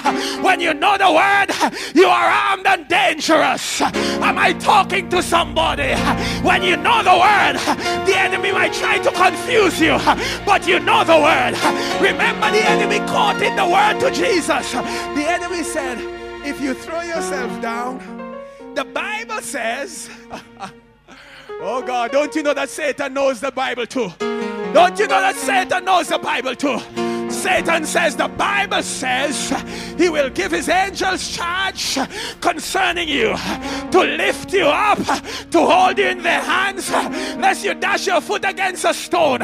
When you know the word, you are armed and dangerous. Am I talking to somebody? When you know the word, the enemy might try to confuse you, but you know the word. Remember, the enemy caught in the word to Jesus. The enemy said, If you throw yourself down, the Bible says, Oh God, don't you know that Satan knows the Bible too? Don't you know that Satan knows the Bible too? Satan says, the Bible says, he will give his angels charge concerning you to lift you up, to hold you in their hands, lest you dash your foot against a stone.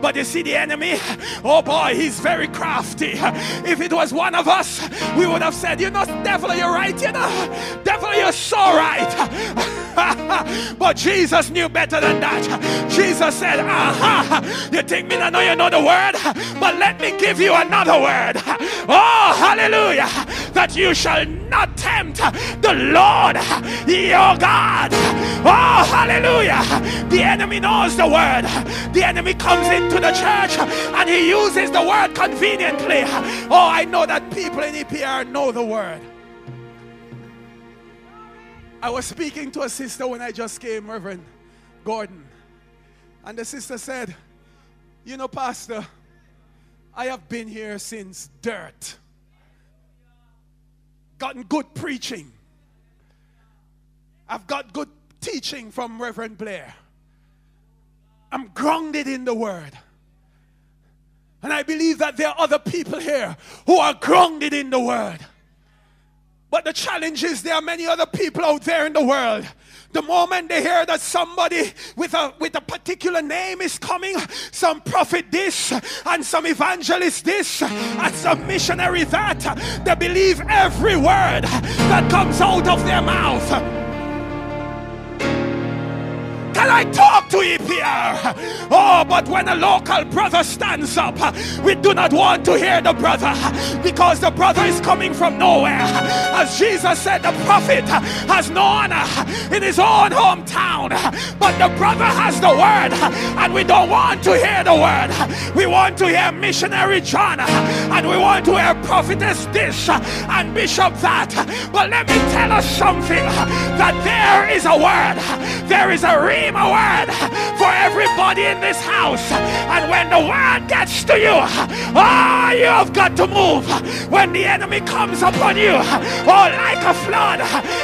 But you see, the enemy, oh boy, he's very crafty. If it was one of us, we would have said, You know, devil, you're right, you know, devil, you're so right. but Jesus knew better than that. Jesus said, Aha, you think me not know you know the word, but let me give give you another word. Oh, hallelujah. that you shall not tempt the Lord your God. Oh, hallelujah. The enemy knows the word. The enemy comes into the church and he uses the word conveniently. Oh, I know that people in EPR know the word. I was speaking to a sister when I just came, Reverend Gordon. And the sister said, You know, Pastor, I have been here since dirt. Gotten good preaching. I've got good teaching from Reverend Blair. I'm grounded in the word. And I believe that there are other people here who are grounded in the word. But the challenge is there are many other people out there in the world. The moment they hear that somebody with a with a particular name is coming, some prophet this and some evangelist this and some missionary that, they believe every word that comes out of their mouth. Can I talk to EPR? Oh, but when a local brother stands up, we do not want to hear the brother because the brother is coming from nowhere. As Jesus said, the prophet has no honor in his own hometown, but the brother has the word, and we don't want to hear the word. We want to hear missionary John, and we want to hear prophetess this and bishop that. But let me tell us something that there is a word, there is a a word for everybody in this house. And when the word gets to you, oh, you have got to move. When the enemy comes upon you, oh, like a flood,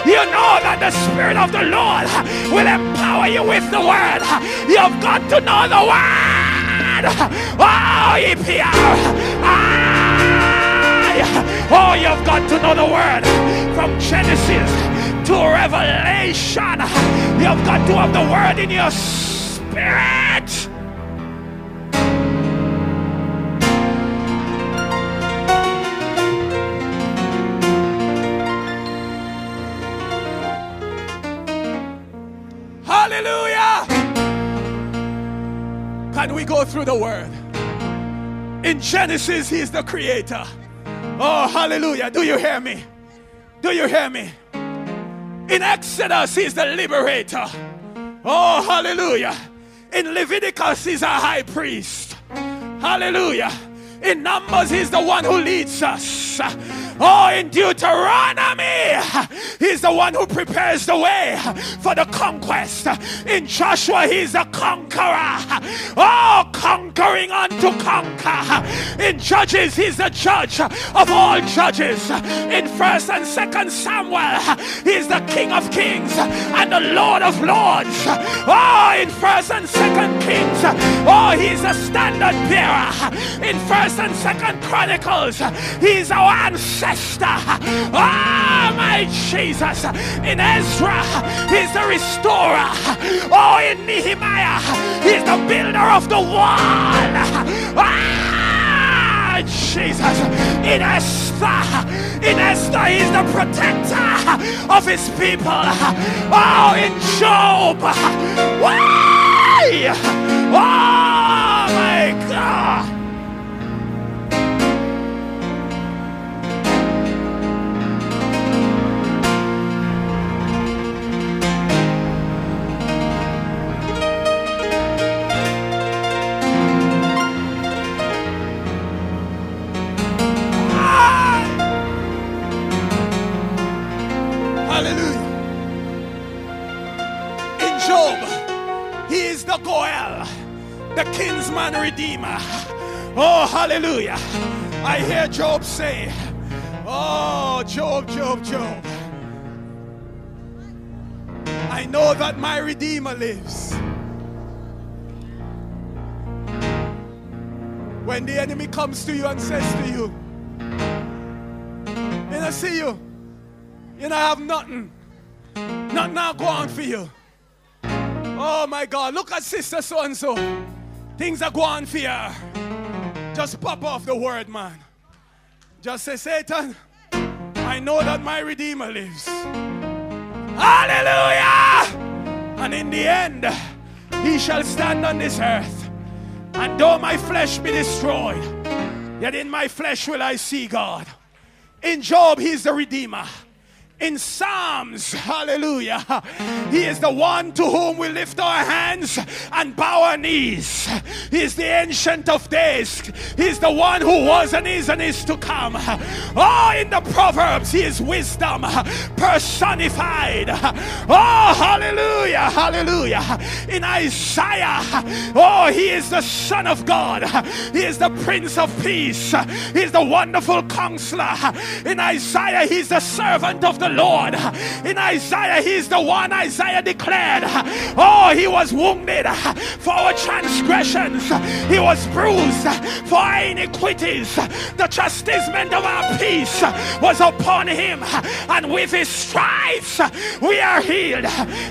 you know that the Spirit of the Lord will empower you with the word. You've got to know the word. Oh, EPR. Oh, you've got to know the word from Genesis to revelation. You've got to have the word in your spirit. Hallelujah. Can we go through the word? In Genesis, He's the creator. Oh, hallelujah. Do you hear me? Do you hear me? In Exodus, he's the liberator. Oh, hallelujah. In Leviticus, he's a high priest. Hallelujah. In Numbers, he's the one who leads us. Oh, in Deuteronomy, he's the one who prepares the way for the conquest. In Joshua, he's the conqueror. Oh, conquering unto conquer. In Judges, he's the judge of all judges. In First and Second Samuel, he's the King of Kings and the Lord of Lords. Oh, in First and Second Kings, oh, he's a standard bearer. In First and Second Chronicles, he's our ancestor ancestor. Oh, my Jesus. In Ezra, he's the restorer. Oh, in Nehemiah, he's the builder of the wall. Ah, Jesus. In Esther, in Esther, he's the protector of his people. Oh, in Job. Why? Oh, the Goel, the kinsman redeemer. Oh, hallelujah. I hear Job say, Oh, Job, Job, Job. I know that my Redeemer lives. When the enemy comes to you and says to you, You know, see you, you know, I have nothing, nothing now go on for you. Mm. Oh my God, look at sister so and so. Things are going for you. Just pop off the word, man. Just say, Satan, I know that my Redeemer lives. Hallelujah! And in the end, he shall stand on this earth. And though my flesh be destroyed, yet in my flesh will I see God. In Job, he's the Redeemer in Psalms. Hallelujah. He is the one to whom we lift our hands and bow our knees. He is the ancient of days. He's the one who was and is and is to come. Oh, in the Proverbs, he is wisdom personified. Oh, hallelujah. Hallelujah. In Isaiah, oh, he is the Son of God. He is the Prince of Peace. He is the wonderful counselor. In Isaiah, he's the servant of the Lord. In Isaiah, He's the one Isaiah declared. Oh, He was wounded for our transgressions, He was bruised for our iniquities. The chastisement of our peace was upon Him, and with His stripes we are healed.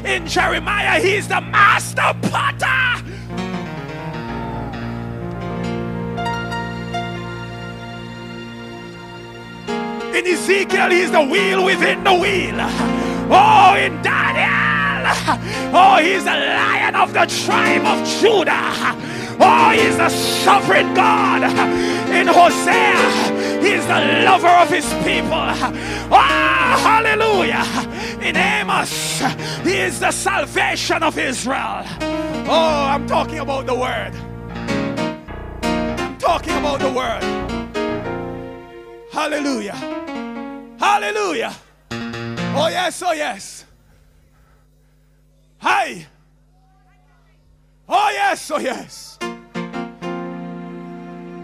In Jeremiah, He's the master potter. In Ezekiel, he's the wheel within the wheel. Oh, in Daniel, oh, he's the lion of the tribe of Judah. Oh, he's the sovereign God. In Hosea, he's the lover of his people. Oh, hallelujah. In Amos, he is the salvation of Israel. Oh, I'm talking about the word. I'm talking about the word. Hallelujah. Hallelujah. Oh, yes, oh, yes. Hi. Oh, yes, oh, yes.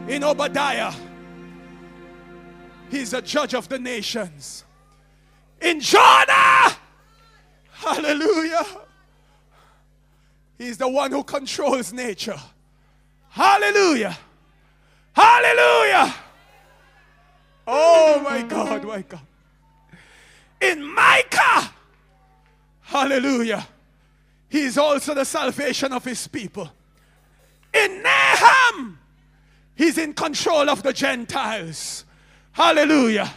In Obadiah, he's a judge of the nations. In Jonah, hallelujah, he's the one who controls nature. Hallelujah. Hallelujah. Oh my God, my God. In Micah, hallelujah, he is also the salvation of his people. In Nahum, he's in control of the Gentiles. Hallelujah.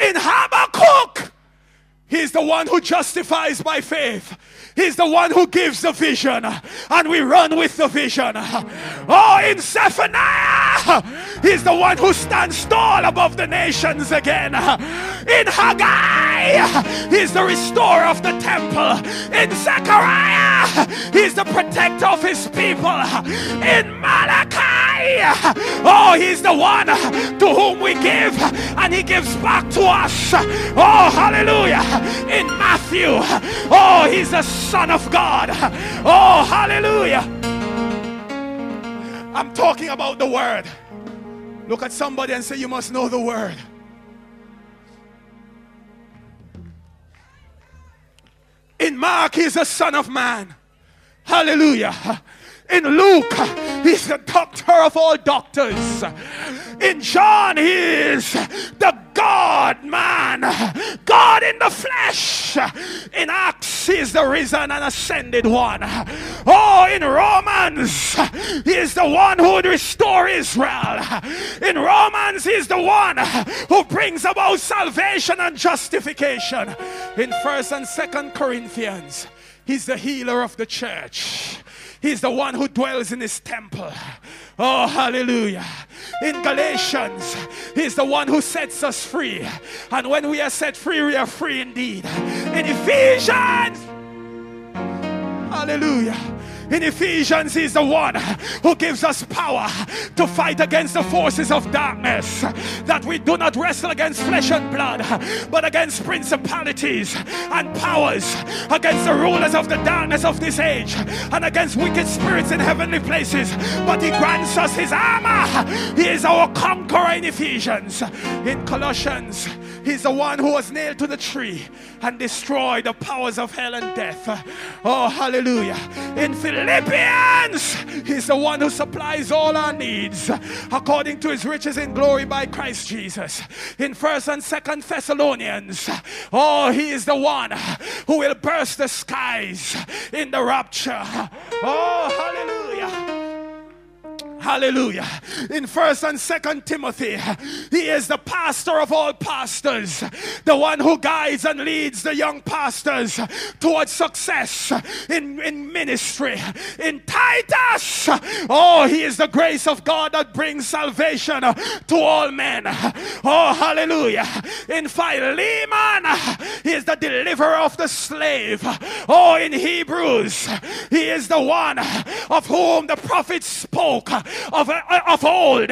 In Habakkuk, He's the one who justifies by faith. He's the one who gives the vision, and we run with the vision. Oh, in Zephaniah, He's the one who stands tall above the nations again. In Haggai, He's the restorer of the temple. In Zechariah, He's the protector of His people. In Malachi, oh, He's the one to whom we give, and He gives back to us. Oh, hallelujah in Matthew. Oh, he's the Son of God. Oh, hallelujah. I'm talking about the Word. Look at somebody and say, You must know the Word. In Mark, he's a Son of Man. Hallelujah. In Luke, he's the doctor of all doctors. In John, he is the God man, God in the flesh. In Acts, he is the risen and ascended one. Oh, in Romans, he is the one who would restore Israel. In Romans, he is the one who brings about salvation and justification. In 1st and 2nd Corinthians, he's the healer of the church. He's the one who dwells in his temple. Oh, hallelujah. In Galatians, He's the one who sets us free. And when we are set free, we are free indeed. In Ephesians, hallelujah. In Ephesians, He's the one who gives us power to fight against the forces of darkness. That we do not wrestle against flesh and blood, but against principalities and powers, against the rulers of the darkness of this age, and against wicked spirits in heavenly places. But He grants us His armor. He is our conqueror in Ephesians. In Colossians, He's the one who was nailed to the tree and destroyed the powers of hell and death. Oh, hallelujah. In Philippians, He's the one who supplies all our needs according to His riches in glory by Christ Jesus. In 1st and 2nd Thessalonians, oh, He is the one who will burst the skies in the rapture. Oh, hallelujah. Hallelujah. In first and second Timothy, he is the pastor of all pastors, the one who guides and leads the young pastors towards success in, in ministry. In Titus, oh, he is the grace of God that brings salvation to all men. Oh, hallelujah. In Philemon, he is the deliverer of the slave. Oh, in Hebrews, he is the one of whom the prophets spoke of, uh, of old.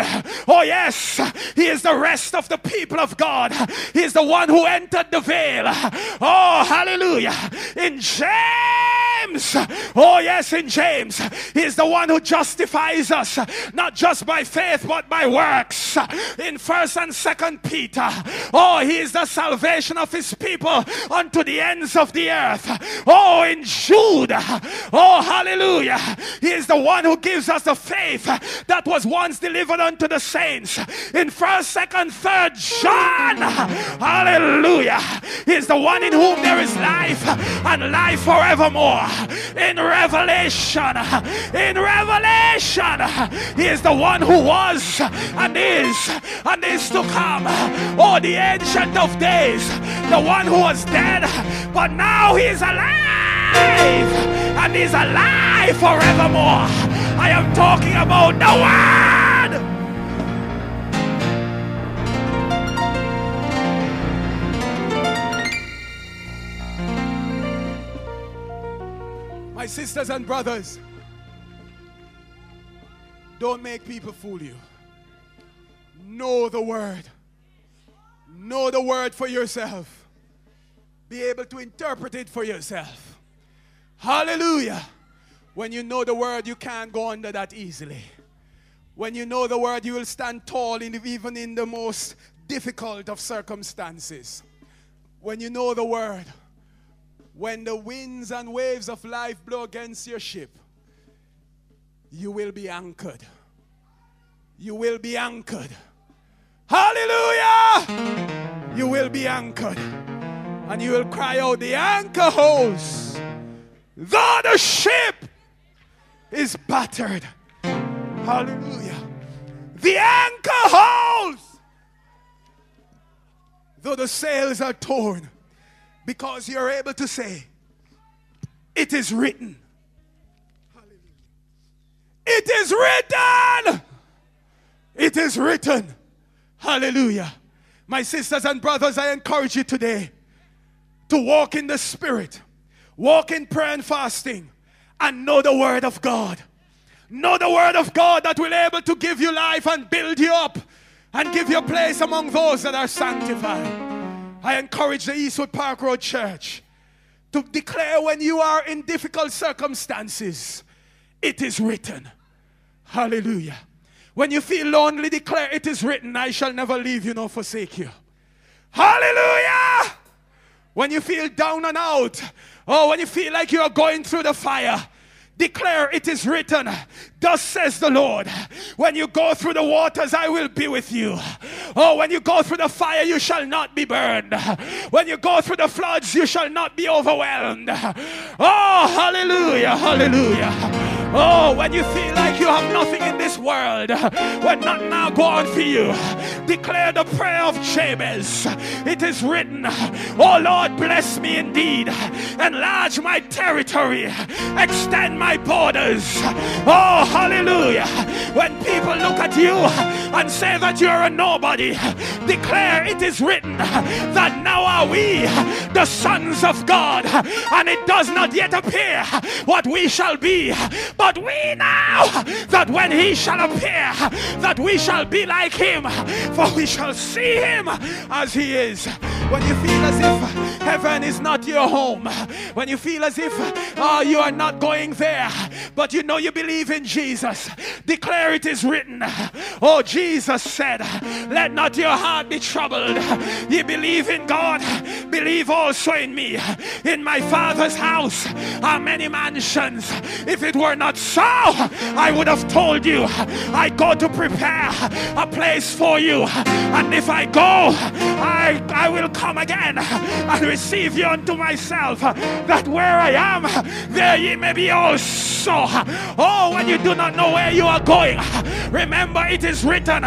Oh, yes, he is the rest of the people of God. He is the one who entered the veil. Oh, hallelujah. In James, oh, yes, in James, he is the one who justifies us, not just by faith, but by works. In first and second Peter, oh, he is the salvation of his people unto the ends of the earth. Oh, in Jude, oh, hallelujah, he is the one who gives us the faith that was once delivered unto the saints. In first, second, third John, hallelujah, he is the one in whom there is life and life forevermore. In Revelation, in Revelation, he is the one who was and is and is to come. Oh, the ancient of days, the one who was dead, but now he is alive and is alive forevermore. I am talking about the Word. My sisters and brothers, don't make people fool you. Know the Word. Know the Word for yourself. Be able to interpret it for yourself. Hallelujah. When you know the word, you can't go under that easily. When you know the word, you will stand tall in, even in the most difficult of circumstances. When you know the word, when the winds and waves of life blow against your ship, you will be anchored. You will be anchored. Hallelujah! You will be anchored. And you will cry out, The anchor holds. Though the ship is battered. Hallelujah. The anchor holds. Though the sails are torn, because you're able to say, It is written. It is written. It is written. Hallelujah. My sisters and brothers, I encourage you today to walk in the Spirit, walk in prayer and fasting, and know the Word of God. Know the Word of God that will able to give you life and build you up and give you a place among those that are sanctified. I encourage the Eastwood Park Road Church to declare when you are in difficult circumstances, it is written. Hallelujah. When you feel lonely, declare it is written, I shall never leave you nor forsake you. Hallelujah. When you feel down and out, oh, when you feel like you are going through the fire, Declare it is written, Thus says the Lord, when you go through the waters, I will be with you. Oh, when you go through the fire, you shall not be burned. When you go through the floods, you shall not be overwhelmed. Oh, hallelujah, hallelujah. Oh, when you feel like you have nothing in this world, when nothing now go on for you, declare the prayer of Jabez. It is written, Oh Lord, bless me indeed, enlarge my territory, extend my borders. Oh, hallelujah. When people look at you and say that you're a nobody, declare it is written that now are we the sons of God, and it does not yet appear what we shall be but we know that when he shall appear, that we shall be like him, for we shall see him as he is. When you feel as if heaven is not your home, when you feel as if oh, you are not going there, but you know you believe in Jesus, declare it is written. Oh, Jesus said, Let not your heart be troubled. You believe in God, Believe also in me. In my Father's house are many mansions. If it were not so, I would have told you. I go to prepare a place for you. And if I go, I, I will come again and receive you unto myself, that where I am, there ye may be also. Oh, when you do not know where you are going, remember it is written,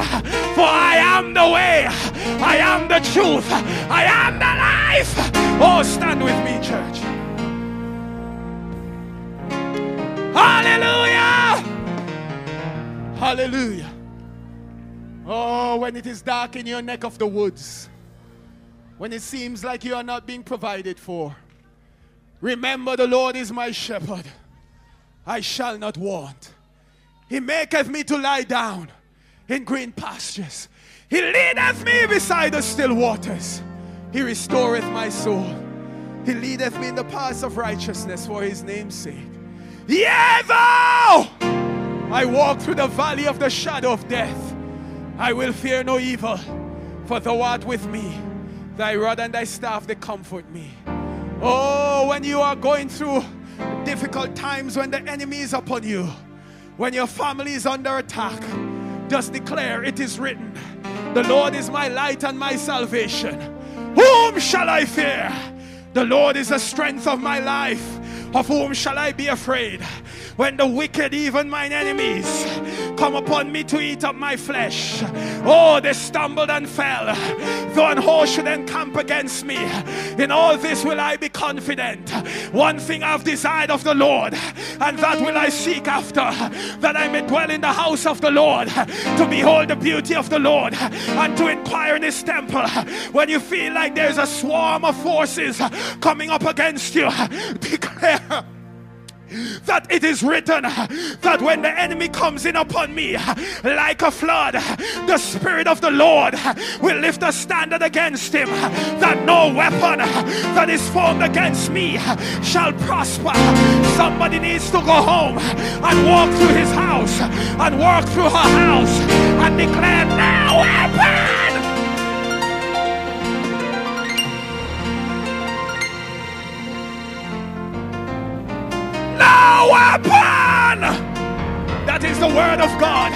For I am the way, I am the truth, I am the life. Oh, stand with me, church. Hallelujah! Hallelujah. Oh, when it is dark in your neck of the woods, when it seems like you are not being provided for, remember the Lord is my shepherd. I shall not want. He maketh me to lie down in green pastures. He leadeth me beside the still waters. He restoreth my soul. He leadeth me in the paths of righteousness for his name's sake. Yea, though I walk through the valley of the shadow of death, I will fear no evil, for thou art with me. Thy rod and thy staff, they comfort me. Oh, when you are going through difficult times, when the enemy is upon you, when your family is under attack, just declare it is written, The Lord is my light and my salvation. Whom shall I fear? The Lord is the strength of my life. Of whom shall I be afraid? When the wicked, even mine enemies, come upon me to eat up my flesh. Oh, they stumbled and fell. Though an horse should encamp against me, in all this will I be confident. One thing I've desired of the Lord, and that will I seek after, that I may dwell in the house of the Lord, to behold the beauty of the Lord, and to inquire in his temple. When you feel like there's a swarm of forces coming up against you, declare that it is written that when the enemy comes in upon me like a flood, the Spirit of the Lord will lift a standard against him, that no weapon that is formed against me shall prosper. Somebody needs to go home and walk through his house and walk through her house and declare, No weapon! Weapon! That is the word of God.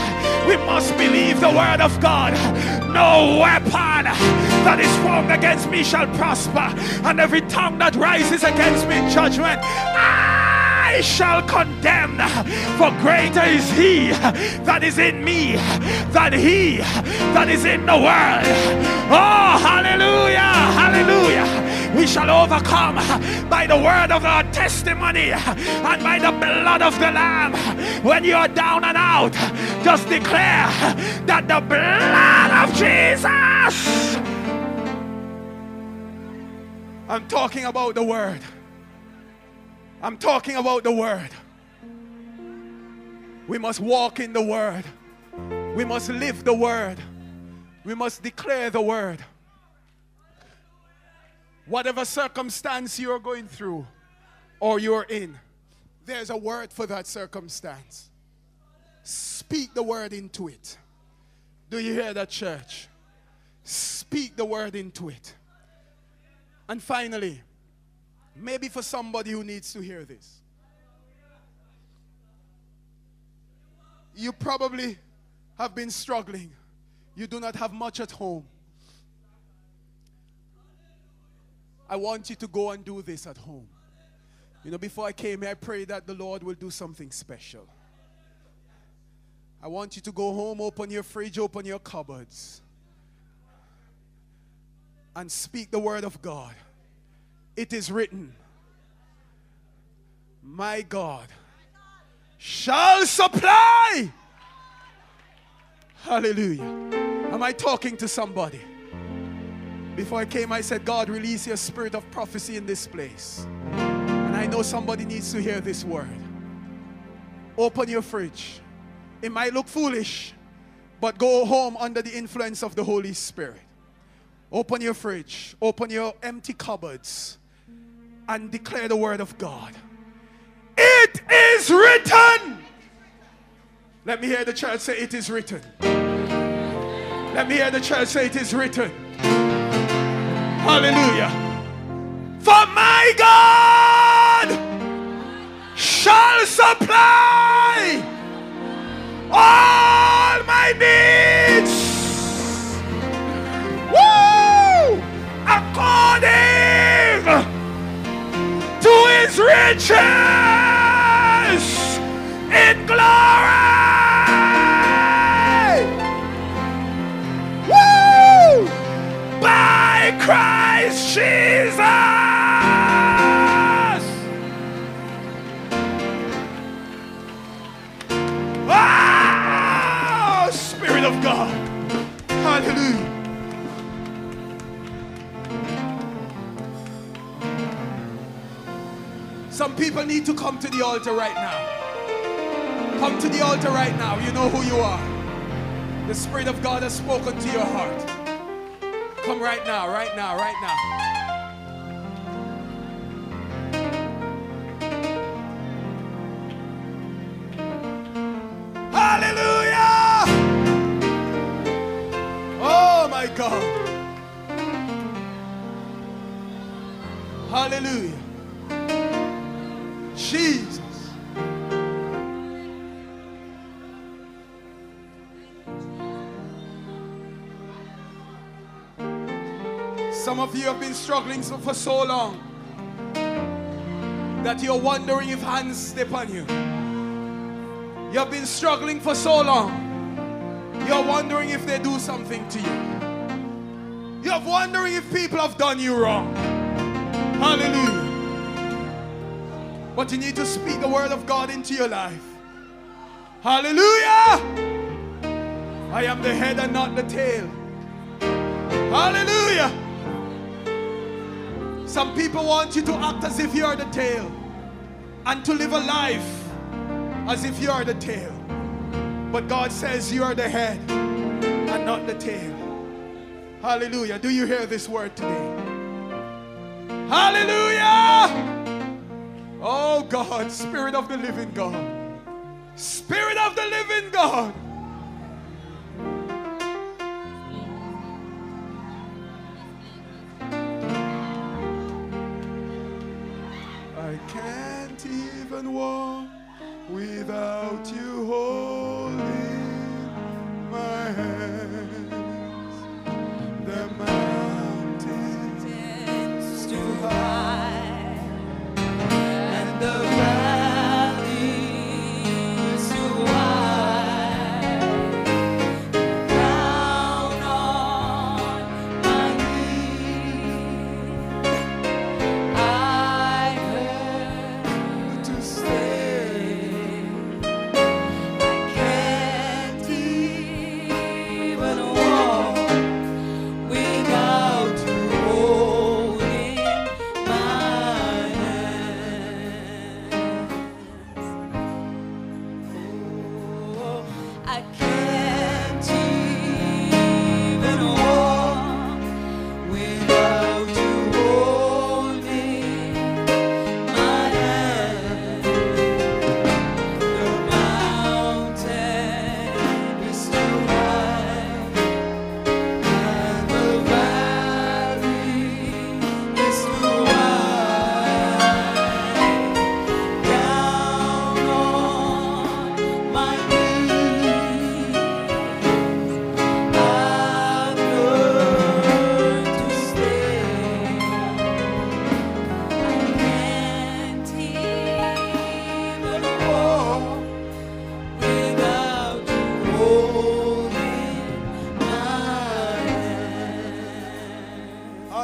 We must believe the word of God. No weapon that is formed against me shall prosper, and every tongue that rises against me in judgment. I shall condemn, for greater is he that is in me than he that is in the world. Oh, hallelujah, hallelujah. We shall overcome by the word of our testimony and by the blood of the Lamb. When you are down and out, just declare that the blood of Jesus. I'm talking about the word. I'm talking about the word. We must walk in the word. We must live the word. We must declare the word. Whatever circumstance you are going through or you're in, there's a word for that circumstance. Speak the word into it. Do you hear that, church? Speak the word into it. And finally, maybe for somebody who needs to hear this, you probably have been struggling. You do not have much at home. I want you to go and do this at home. You know, before I came here, I pray that the Lord will do something special. I want you to go home, open your fridge, open your cupboards, and speak the word of God. It is written, My God shall supply. Hallelujah. Am I talking to somebody? Before I came, I said, God, release your spirit of prophecy in this place. And I know somebody needs to hear this word. Open your fridge. It might look foolish, but go home under the influence of the Holy Spirit. Open your fridge, open your empty cupboards, and declare the word of God. It is written. Let me hear the church say, It is written. Let me hear the church say, It is written. Hallelujah. For my God shall supply all my needs. Woo! According to his riches Some people need to come to the altar right now. Come to the altar right now. You know who you are. The Spirit of God has spoken to your heart. Come right now, right now, right now. Hallelujah! Oh my God. Hallelujah. Some of you have been struggling for so long that you're wondering if hands step on you. You have been struggling for so long. You're wondering if they do something to you. You're wondering if people have done you wrong. Hallelujah. But you need to speak the word of God into your life. Hallelujah. I am the head and not the tail. Hallelujah. Some people want you to act as if you are the tail and to live a life as if you are the tail. But God says you are the head and not the tail. Hallelujah. Do you hear this word today? Hallelujah. Oh God, Spirit of the living God. Spirit of the living God. Even walk without you holding my hands. The mountains too high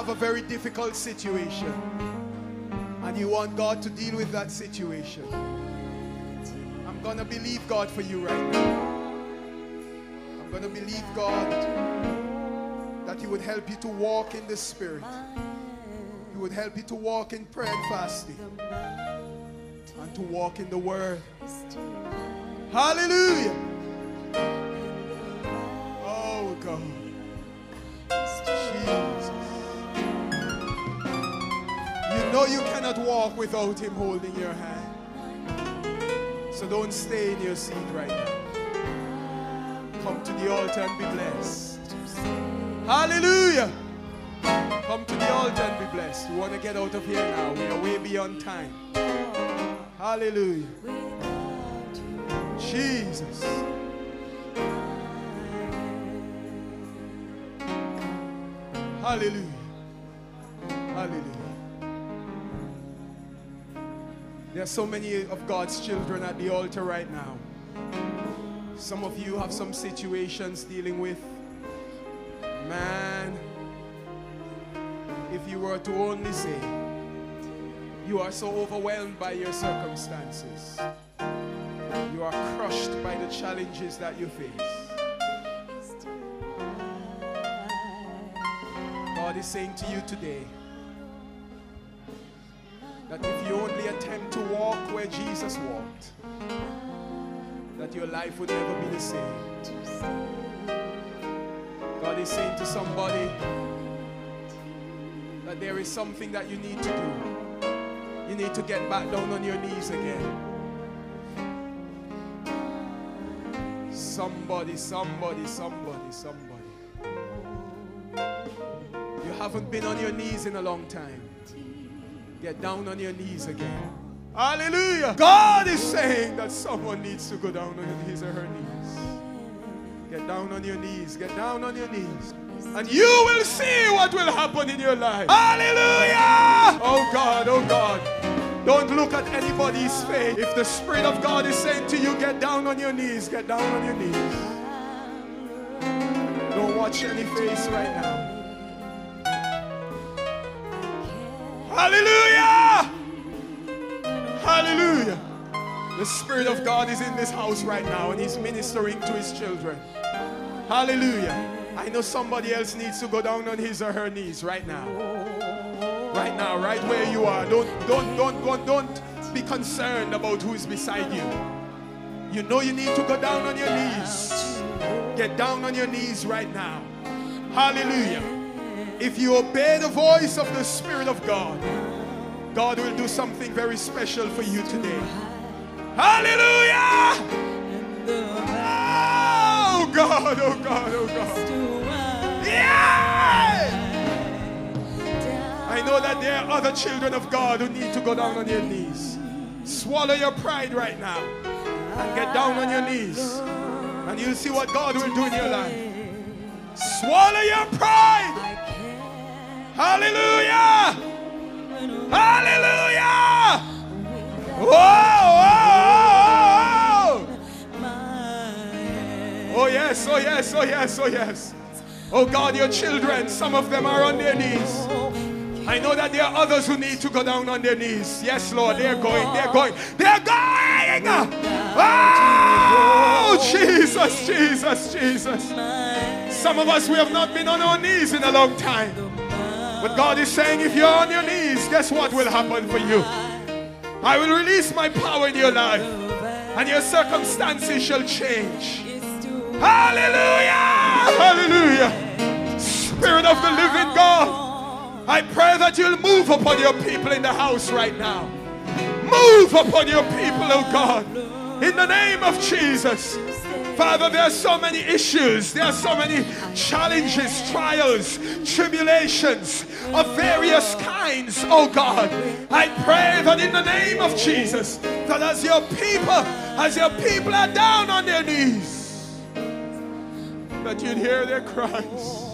Have a very difficult situation. And you want God to deal with that situation. I'm going to believe God for you right now. I'm going to believe God that He would help you to walk in the Spirit. He would help you to walk in prayer and fasting and to walk in the Word. Hallelujah. Without Him holding your hand. So don't stay in your seat right now. Come to the altar and be blessed. Hallelujah. Come to the altar and be blessed. We want to get out of here now. We are way beyond time. Hallelujah. Jesus. Hallelujah. There are so many of God's children at the altar right now. Some of you have some situations dealing with. Man, if you were to only say, you are so overwhelmed by your circumstances, you are crushed by the challenges that you face. God is saying to you today that if you only attempt to walk where Jesus walked, that your life would never be the same. God is saying to somebody that there is something that you need to do. You need to get back down on your knees again. Somebody, somebody, somebody, somebody. You haven't been on your knees in a long time. Get down on your knees again. Hallelujah. God is saying that someone needs to go down on his or her knees. Get down on your knees. Get down on your knees. And you will see what will happen in your life. Hallelujah. Oh God, oh God. Don't look at anybody's face. If the Spirit of God is saying to you, get down on your knees, get down on your knees. Don't watch any face right now. Hallelujah! Hallelujah! The Spirit of God is in this house right now and He's ministering to His children. Hallelujah. I know somebody else needs to go down on his or her knees right now. Right now, right where you are. Don't, don't, don't, don't, don't be concerned about who is beside you. You know you need to go down on your knees. Get down on your knees right now. Hallelujah. If you obey the voice of the Spirit of God, God will do something very special for you today. Hallelujah! Oh God, oh God, oh God. Yeah! I know that there are other children of God who need to go down on their knees. Swallow your pride right now and get down on your knees. And you'll see what God will do in your life. Swallow your pride. Hallelujah! Hallelujah! Whoa, whoa, whoa! Oh, yes, oh, yes, oh, yes, oh, yes. Oh, God, your children, some of them are on their knees. I know that there are others who need to go down on their knees. Yes, Lord, they're going, they're going, they're going. Oh, Jesus, Jesus, Jesus. Some of us, we have not been on our knees in a long time. But God is saying, if you're on your knees, guess what will happen for you? I will release my power in your life, and your circumstances shall change. Hallelujah! Hallelujah! Spirit of the living God, I pray that you'll move upon your people in the house right now. Move upon your people, oh God, in the name of Jesus. Father, there are so many issues, there are so many challenges, trials, tribulations of various kinds, oh God. I pray that in the name of Jesus, that as your people, as your people are down on their knees, that you'd hear their cries.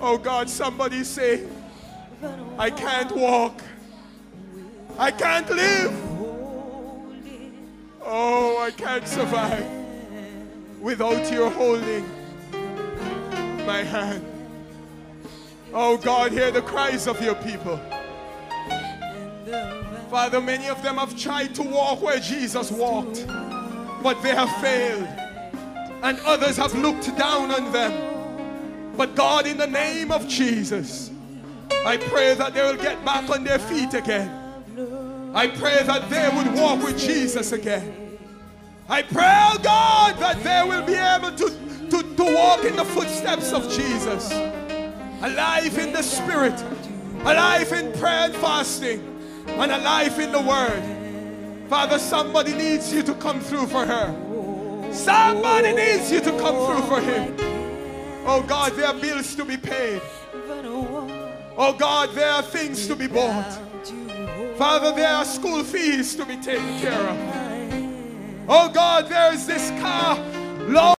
Oh God, somebody say, I can't walk. I can't live. Oh, I can't survive without your holding my hand. Oh God, hear the cries of your people. Father, many of them have tried to walk where Jesus walked, but they have failed. And others have looked down on them. But God, in the name of Jesus, I pray that they will get back on their feet again. I pray that they would walk with Jesus again. I pray, oh God, that they will be able to, to, to walk in the footsteps of Jesus. Alive in the Spirit, alive in prayer and fasting, and alive in the Word. Father, somebody needs you to come through for her. Somebody needs you to come through for him. Oh God, there are bills to be paid. Oh God, there are things to be bought. Father, there are school fees to be taken care of. Oh God, there is this car. Lord,